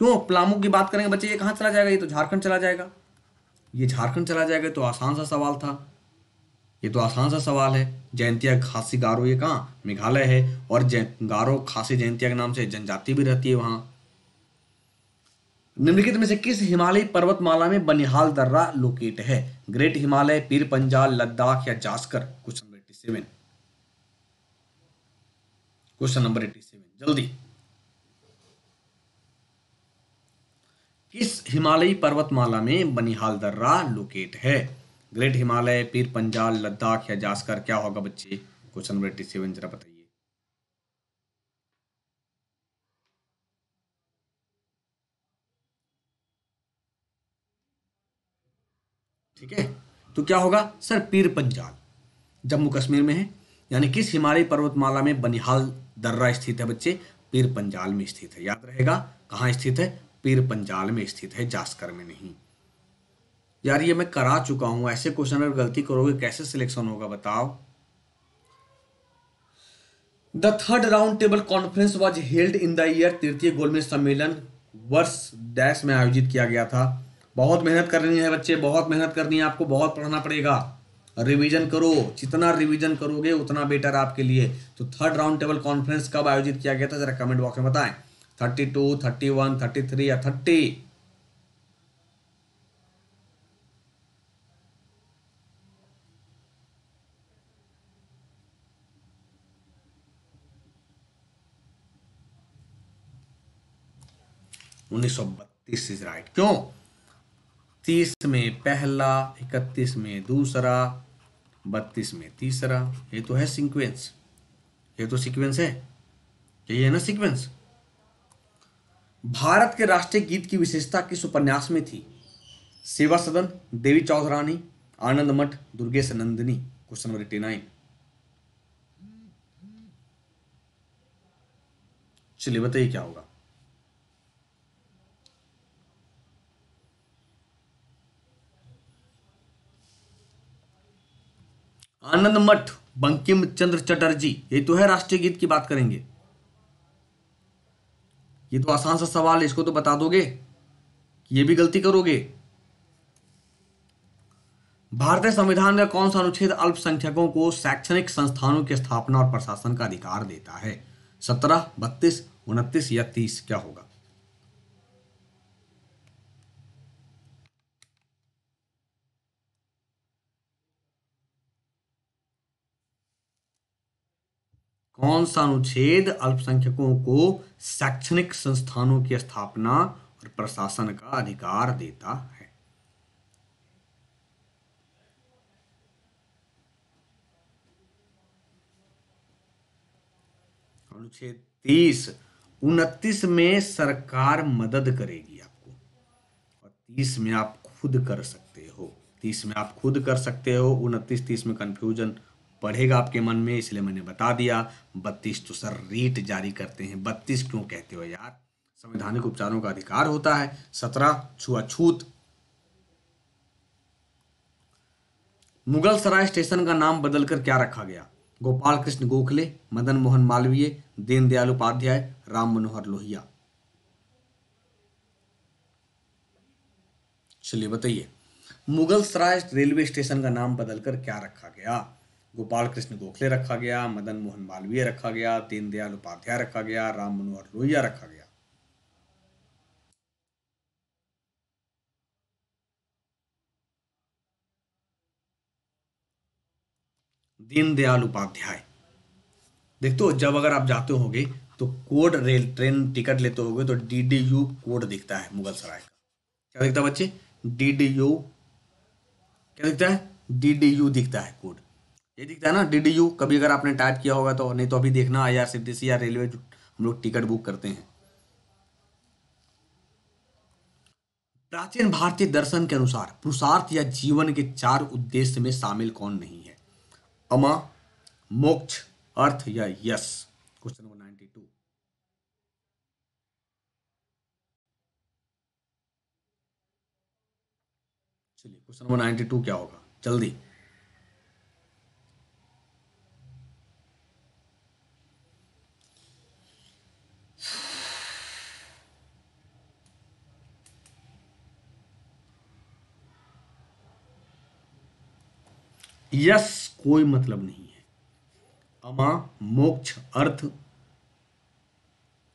क्यों? प्लामू की बात करेंगे, बच्चे, ये कहाँ चला जाएगा? ये तो झारखंड चला जाएगा। ये झारखंड चला जाएगा तो आसान सा सवाल था। ये तो आसान सा सवाल है। जयंतिया खासी गारो ये कहाँ? मेघालय है और जय गारो खासी जयंतिया के नाम से जनजाति भी रहती है वहाँ। निम्नलिखित में से किस हिमालयी पर्वतमाला में बनिहाल दर्रा लोकेट है? ग्रेट हिमालय, पीर पंजाल, लद्दाख या Zanskar? Question number eighty seven. Question number eighty seven. जल्दी। किस हिमालयी पर्वतमाला में बनिहाल दर्रा लोकेट है? ग्रेट हिमालय, पीर पंजाल, लद्दाख या जास्कर, क्या होगा बच्चे? क्वेश्चन नंबर एट्टी सेवन जरा बताइए। ठीक है? तो क्या होगा? सर, पीर पंजाल जम्मू कश्मीर में है। यानी किस हिमालय पर्वतमाला में बनिहाल दर्रा स्थित है बच्चे? पीर पंजाल में स्थित है। याद रहेगा, कहाँ स्थित है? पीर पंजाल में स्थित है, जास्कर में नहीं। यार ये मैं करा चुका हूँ, ऐसे क्वेश्चन अगर गलती करोगे, कैसे सिलेक्शन होगा बताओ? The third round table conference was held in the year तृतीय गोलमेज सम्मेलन, वर्ष डैश में आयोजित किया गया था। बहुत मेहनत करनी है बच्चे, बहुत मेहनत करनी है, आपको बहुत पढ़ना पड़ेगा। रिवीजन करो, जितना रिवीजन करोगे, उतना बेटर आपके लिए। तो थर्ड राउंड टेबल कॉन्फ्रेंस कब आयोजित किया गया था, जरा कमेंट बॉक्स में बताएँ। Thirty two thirty one thirty three या थर्टी उन्नीस सौ बत्तीस इज़ राइट क्यों? तीस में पहला, इकतीस में दूसरा, बत्तीस में तीसरा। ये तो है सीक्वेंस ये तो सीक्वेंस है। यही है ना सीक्वेंस भारत के राष्ट्रीय गीत की विशेषता किस उपन्यास में थी? सेवा सदन, Devi Chaudhurani, Anandamath, Durgeshnandini question number eighty nine चलिए बताइए क्या होगा। आनंद मठ, बंकिम चंद्र चटर्जी, ये तो है राष्ट्रीय गीत की बात करेंगे। ये तो आसान सा सवाल है, इसको तो बता दोगे ये भी गलती करोगे। भारतीय संविधान का कौन सा अनुच्छेद अल्पसंख्यकों को शैक्षणिक संस्थानों की स्थापना और प्रशासन का अधिकार देता है? सत्रह, बत्तीस, उनतीस या तीस क्या होगा? कौन सा अनुच्छेद अल्पसंख्यकों को शैक्षणिक संस्थानों की स्थापना और प्रशासन का अधिकार देता है? अनुच्छेद तीस, उनतीस में सरकार मदद करेगी आपको। और तीस में आप खुद कर सकते हो। तीस में आप खुद कर सकते हो, उनतीस, तीस में कंफ्यूजन पढ़ेगा आपके मन में, इसलिए मैंने बता दिया। बत्तीस तो सर रीट जारी करते हैं। बत्तीस क्यों कहते हो यार? संवैधानिक उपचारों का अधिकार होता है। सत्रह, छुआछूत। मुगल सराय स्टेशन का नाम बदलकर क्या रखा गया? गोपाल कृष्ण गोखले, मदन मोहन मालवीय, दीनदयाल उपाध्याय, राम मनोहर लोहिया। चलिए बताइए मुगल सराय रेलवे स्टेशन का नाम बदलकर क्या रखा गया? गोपाल कृष्ण गोखले रखा गया, मदन मोहन मालवीय रखा गया, दीनदयाल उपाध्याय रखा गया, राम मनोहर लोहिया रखा गया। दीनदयाल उपाध्याय। देखते हो जब अगर आप जाते होगे तो कोड रेल, ट्रेन टिकट लेते होगे तो डी डी यू कोड दिखता है मुगल सराय का। क्या दिखता है बच्चे? डी डी यू क्या दिखता है? डी डी यू दिखता है कोड। ये दिखता है ना डी डी यू कभी अगर आपने टाइप किया होगा तो नहीं तो अभी देखना I R C T C या रेलवे हम लोग टिकट बुक करते हैं। प्राचीन भारतीय दर्शन के अनुसार, पुरुषार्थ या जीवन के चार उद्देश्य में शामिल कौन नहीं है? अमा, मोक्ष, अर्थ या यश? क्वेश्चन नंबर नाइनटी टू चलिए क्वेश्चन नंबर नाइनटी टू क्या होगा? जल्दी। यस कोई मतलब नहीं है। अमा, मोक्ष, अर्थ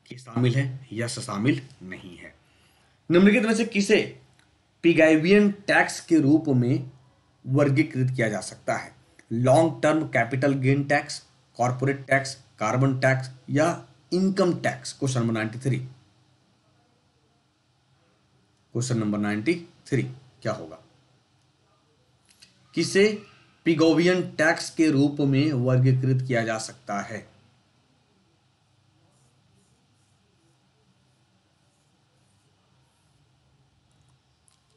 की शामिल है यश शामिल नहीं है। निम्नलिखित में से किसे पिगाइवियन टैक्स के रूप में वर्गीकृत किया जा सकता है? Long term capital gain tax corporate tax carbon tax या income tax question number ninety three question number ninety three क्या होगा? किसे पिगोवियन टैक्स के रूप में वर्गीकृत किया जा सकता है।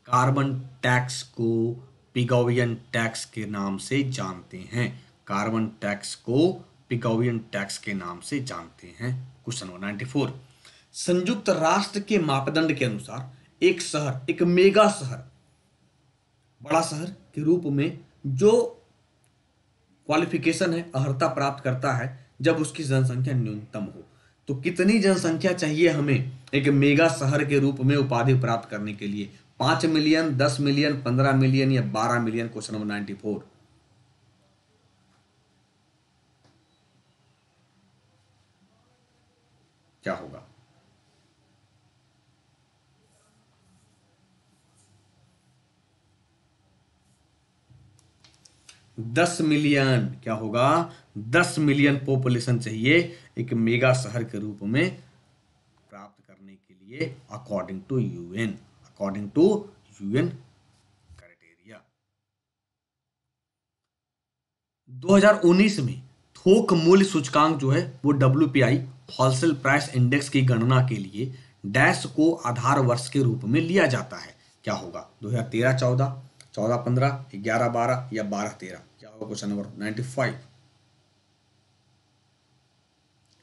कार्बन टैक्स को पिगोवियन टैक्स के नाम से जानते हैं। कार्बन टैक्स को पिगोवियन टैक्स के नाम से जानते हैं। Question number ninety four. संयुक्त राष्ट्र के मापदंड के अनुसार एक शहर, एक मेगा शहर, बड़ा शहर के रूप में जो क्वालिफिकेशन है, अर्हता प्राप्त करता है, जब उसकी जनसंख्या न्यूनतम हो। तो कितनी जनसंख्या चाहिए हमें एक मेगा शहर के रूप में उपाधि प्राप्त करने के लिए? पाँच मिलियन, दस मिलियन, पंद्रह मिलियन या बारह million? Question number ninety four क्या होगा? दस मिलियन, क्या होगा? दस मिलियन पॉपुलेशन चाहिए एक मेगा शहर के रूप में प्राप्त करने के लिए according to UN according to UN criteria 2019 में थोक मूल्य सूचकांक जो है, वो W P I wholesale price index की गणना के लिए डैश को आधार वर्ष के रूप में लिया जाता है। क्या होगा? 2013-14 चौदह पंद्रह, ग्यारह बारह या बारह तेरह। क्या होगा question number ninety five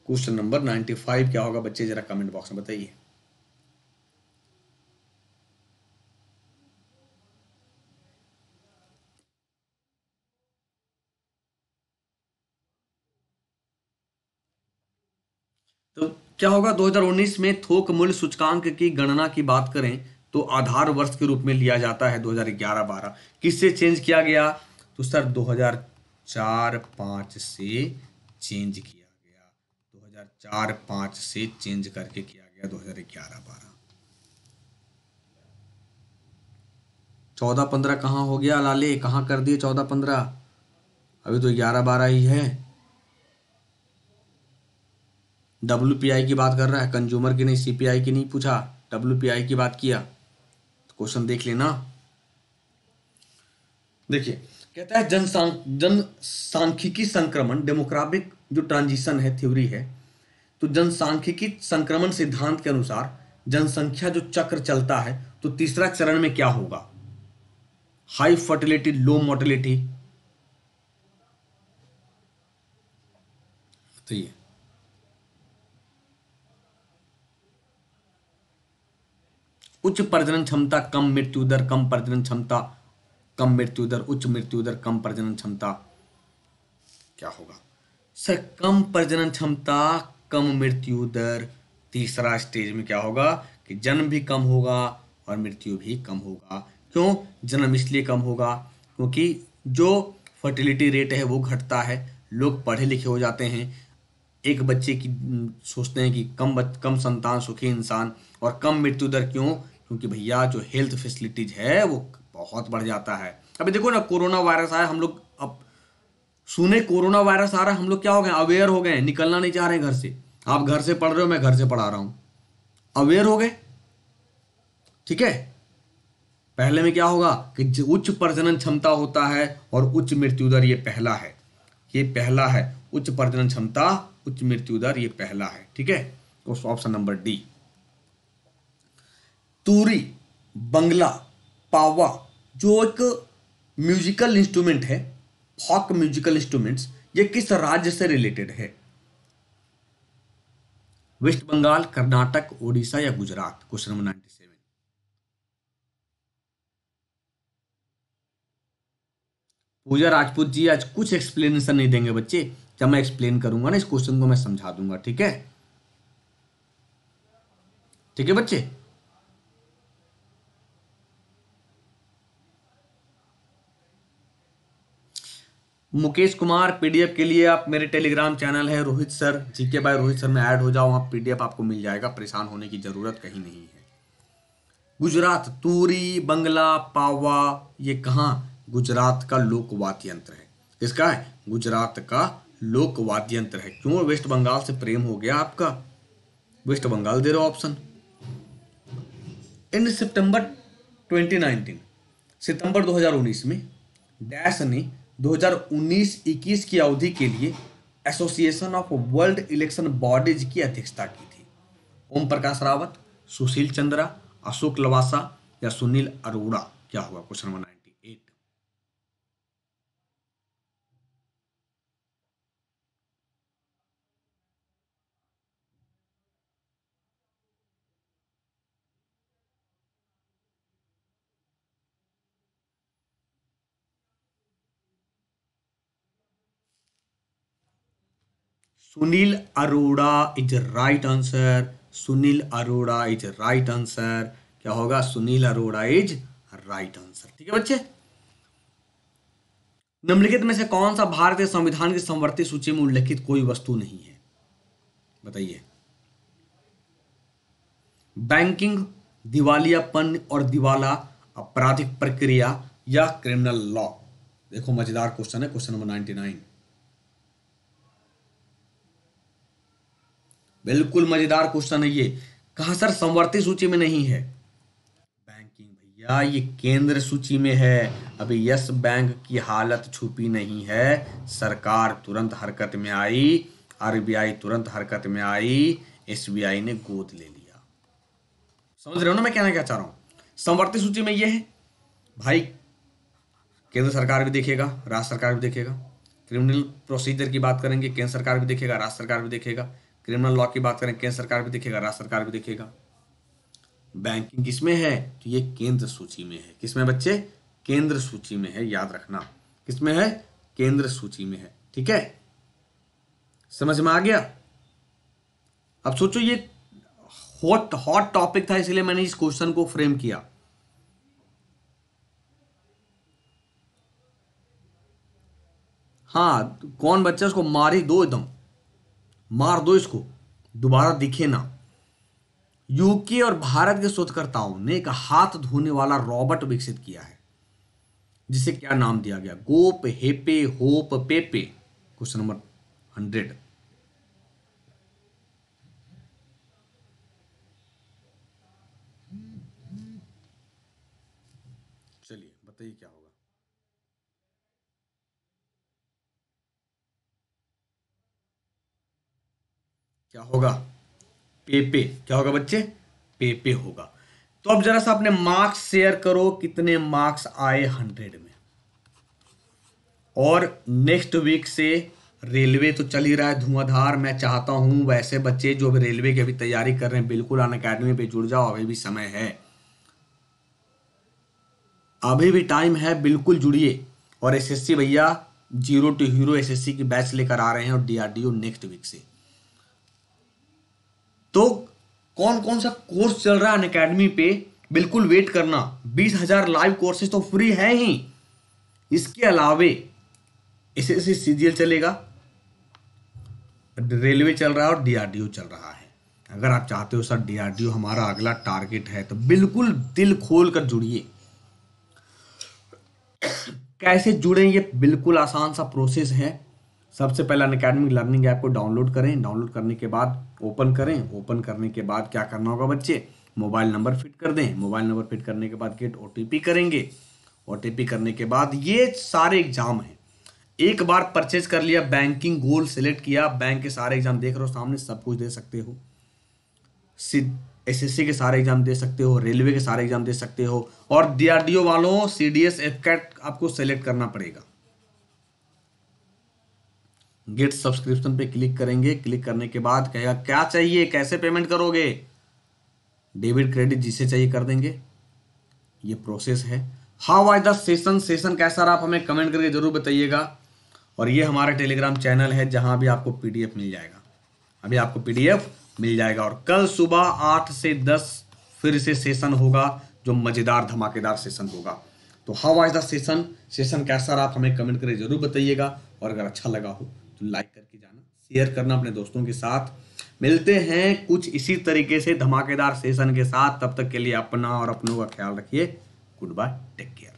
question number ninety five क्या होगा बच्चे? जरा कमेंट बॉक्स में बताइए। तो क्या होगा? 2019 में थोक मूल्य सूचकांक की गणना की बात करें तो आधार वर्ष के रूप में लिया जाता है 2011-12 किससे चेंज किया गया? तो सर 2004-5 से चेंज किया गया। 2004-5 से चेंज करके किया गया 2011-12 चौदह पंद्रह कहाँ हो गया लाले? कहाँ कर दिए चौदह पंद्रह? अभी तो ग्यारह बारह ही है। डब्ल्यू की बात कर रहा है कंज्यूमर की नहीं सीपीआई की नहीं पूछा। डब्ल्यूपीआई की बात किया। क्वेश्चन देख लेना। देखिए, कहता है जनसांख जनसांख्यिकी संक्रमण, डेमोग्राफिक जो ट्रांजिशन है, थ्योरी है तो जनसांख्यिकी संक्रमण सिद्धांत के अनुसार जनसंख्या जो चक्र चलता है तो तीसरा चरण में क्या होगा? हाई फर्टिलिटी लो मोर्टिलिटी तो ये उच्च प्रजनन क्षमता कम मृत्यु दर कम प्रजनन क्षमता कम मृत्यु दर उच्च मृत्यु दर कम प्रजनन क्षमता। क्या होगा? सर कम प्रजनन क्षमता कम मृत्यु दर। तीसरा स्टेज में क्या होगा? कि जन्म भी कम होगा और मृत्यु भी कम होगा। क्यों? जन्म इसलिए कम होगा क्योंकि जो फर्टिलिटी रेट है वो घटता है। लोग पढ़े लिखे हो जाते हैं। एक बच्चे की सोचते हैं कि कम बच, कम संतान सुखी इंसान और कम मृत्यु दर क्यों? क्योंकि भैया जो हेल्थ फैसिलिटीज़ है, वो बहुत बढ़ जाता है। अभी देखो ना, कोरोना वायरस आया, हम लोग अब सुने कोरोना वायरस आ रहा है हम लोग क्या हो गए अवेयर हो गए, निकलना नहीं चाह रहे घर से। आप घर से पढ़ रहे हो, मैं घर से पढ़ा रहा हूँ। अवेयर हो गए? ठीक है? पहले में क्या होगा कि उच्च प्रजनन क्षमता होता है और उच्च मृत्यु दर ये पहला है। ये पहला है, उच्च प्रजनन क्षमता, उच्च मृत्यु दर ये पहला है। ठीक है? ऑप्शन नंबर डी तूरी, बंगला, पावा, जो एक म्यूजिकल इंस्ट्रूमेंट है फॉक म्यूजिकल इंस्ट्रूमेंट्स ये किस राज्य से रिलेटेड है? वेस्ट बंगाल कर्नाटक ओडिशा या Gujarat question number ninety seven Puja Rajput ji आज कुछ एक्सप्लेनेशन नहीं देंगे बच्चे। जब मैं एक्सप्लेन करूँगा ना, इस क्वेश्चन को मैं समझा दूँगा, ठीक है? ठीक है बच्चे? मुकेश कुमार पीडीएफ के लिए आप मेरे टेलीग्राम चैनल है, Rohit sir GK by Rohit sir में ऐड हो जाओ, वहाँ पीडीएफ आपको मिल जाएगा, परेशान होने की ज़रूरत कहीं नहीं है। गुजरात, तूरी, बंगला, पावा, ये कहा? गुजरात का लोक वाद्य यंत्र है। किसका है? गुजरात का लोक यंत्र है। क्यों? वेस्ट बंगाल से प्रेम हो गया आपका। वेस्ट बंगाल दे रहा ऑप्शन इन सितंबर 2019 सितंबर 2019 में डैश ने 2019-21 की अवधि के लिए association of world election bodies की अध्यक्षता की थी। ओम प्रकाश रावत, सुशील चंद्रा, अशोक लवासा या सुनील अरोड़ा, क्या होगा question number Sunil Arora is right answer Sunil Arora is right answer क्या होगा? Sunil Arora is right answer ठीक है बच्चे? निम्नलिखित में से कौन सा भारतीय संविधान की संवर्ती सूची में उल्लेखित कोई वस्तु नहीं है? बताइए। बैंकिंग दिवालियापन और दिवाला आपराधिक प्रक्रिया या क्रिमिनल लॉ देखो मज़ेदार क्वेश्चन है क्वेश्चन नंबर नाइनटी नाइन बिल्कुल मज़ेदार क्वेश्चन है ये। कहा, सर संवर्ती सूची में नहीं है। बैंकिंग भैया, ये केंद्र सूची में है। अभी यस बैंक की हालत छुपी नहीं है। सरकार तुरंत हरकत में आई आरबीआई तुरंत हरकत में आई एसबीआई ने गोद ले लिया। समझ रहे हो ना मैं कहना क्या चाह रहा हूँ? संवर्ती सूची में ये है। भाई, केंद्र सरकार भी देखेगा, राज्य सरकार भी देखेगा। क्रिमिनल प्रोसीजर की बात करेंगे, केंद्र सरकार भी देखेगा, राज्य सरकार भी देखेगा। क्रिमिनल लॉ की बात करें, केंद्र सरकार भी देखेगा, राज्य सरकार भी देखेगा। बैंकिंग किसमें है? तो ये केंद्र सूची में है। किसमें बच्चे? केंद्र सूची में है, याद रखना। किसमें है? केंद्र सूची में है। ठीक है? समझ में आ गया? अब सोचो ये हॉट हॉट टॉपिक था, इसलिए मैंने इस क्वेश्चन को फ्रेम किया। हाँ कौन बच्चा उसको मारी? दो एकदम। मार दो इसको। दोबारा दिखे ना। यूके और भारत के शोधकर्ताओं ने एक हाथ धोने वाला रॉबर्ट विकसित किया है, जिसे क्या नाम दिया गया? गोप हेपे होप पेपे। Question number hundred. क्या होगा? पे पे क्या होगा बच्चे? पे पे होगा। तो अब जरा सा अपने मार्क्स शेयर करो कितने मार्क्स आए हंड्रेड में। और नेक्स्ट वीक से रेलवे तो चल ही रहा है धुआंधार, मैं चाहता हूँ वैसे बच्चे जो अभी रेलवे की अभी तैयारी कर रहे हैं, बिल्कुल अन अकेडमी पे जुड़ जाओ, अभी भी समय है। अभी भी टाइम है, बिल्कुल जुड़िए। और एसएससी भैया ज़ीरो टू हीरो एसएससी की बैच लेकर आ रहे हैं और डीआरडीओ नेक्स्ट वीक से। तो कौन कौन सा कोर्स चल रहा है अकेडमी पे? बिल्कुल वेट करना। बीस हज़ार लाइव कोर्सेज तो फ्री है ही। इसके अलावे एस एस सीजीएल चलेगा। रेलवे चल रहा है और डीआरडीओ चल रहा है। अगर आप चाहते हो सर डीआरडीओ हमारा अगला टारगेट है तो बिल्कुल दिल खोल कर जुड़िए। कैसे जुड़े? ये बिल्कुल आसान सा प्रोसेस है। सबसे पहले अन अकेडमिक लर्निंग ऐप को डाउनलोड करें। डाउनलोड करने के बाद ओपन करें। ओपन करने के बाद क्या करना होगा बच्चे? मोबाइल नंबर फिट कर दें। मोबाइल नंबर फिट करने के बाद गेट ओटीपी करेंगे। ओटीपी करने के बाद ये सारे एग्ज़ाम हैं। एक बार परचेज कर लिया बैंकिंग गोल सेलेक्ट किया बैंक के सारे एग्ज़ाम देख रहे हो, सामने सब कुछ दे सकते हो। एसएससी के सारे एग्ज़ाम दे सकते हो रेलवे के सारे एग्ज़ाम दे सकते हो और डीआरडीओ वालों सीडीएस एफकैट आपको सेलेक्ट करना पड़ेगा। गेट सब्सक्रिप्शन पे क्लिक करेंगे। क्लिक करने के बाद कहेगा, क्या चाहिए? कैसे पेमेंट करोगे? डेबिट क्रेडिट जिसे चाहिए कर देंगे। ये प्रोसेस है। How I the session session कैसा रहा? आप हमें कमेंट करके ज़रूर बताइएगा। और ये हमारा टेलीग्राम चैनल है, जहाँ भी आपको पीडीएफ मिल जाएगा। अभी आपको पीडीएफ मिल जाएगा और कल सुबह आठ से दस फिर से सेशन होगा, जो मज़ेदार, धमाकेदार सेशन होगा। तो हाउ आज द सेशन सेशन कैसा रहा? आप हमें कमेंट करके ज़रूर बताइएगा। और अगर अच्छा लगा हो तो लाइक करके जाना शेयर करना अपने दोस्तों के साथ। मिलते हैं कुछ इसी तरीके से धमाकेदार सेशन के साथ। तब तक के लिए अपना और अपनों का ख्याल रखिए। Good bye take care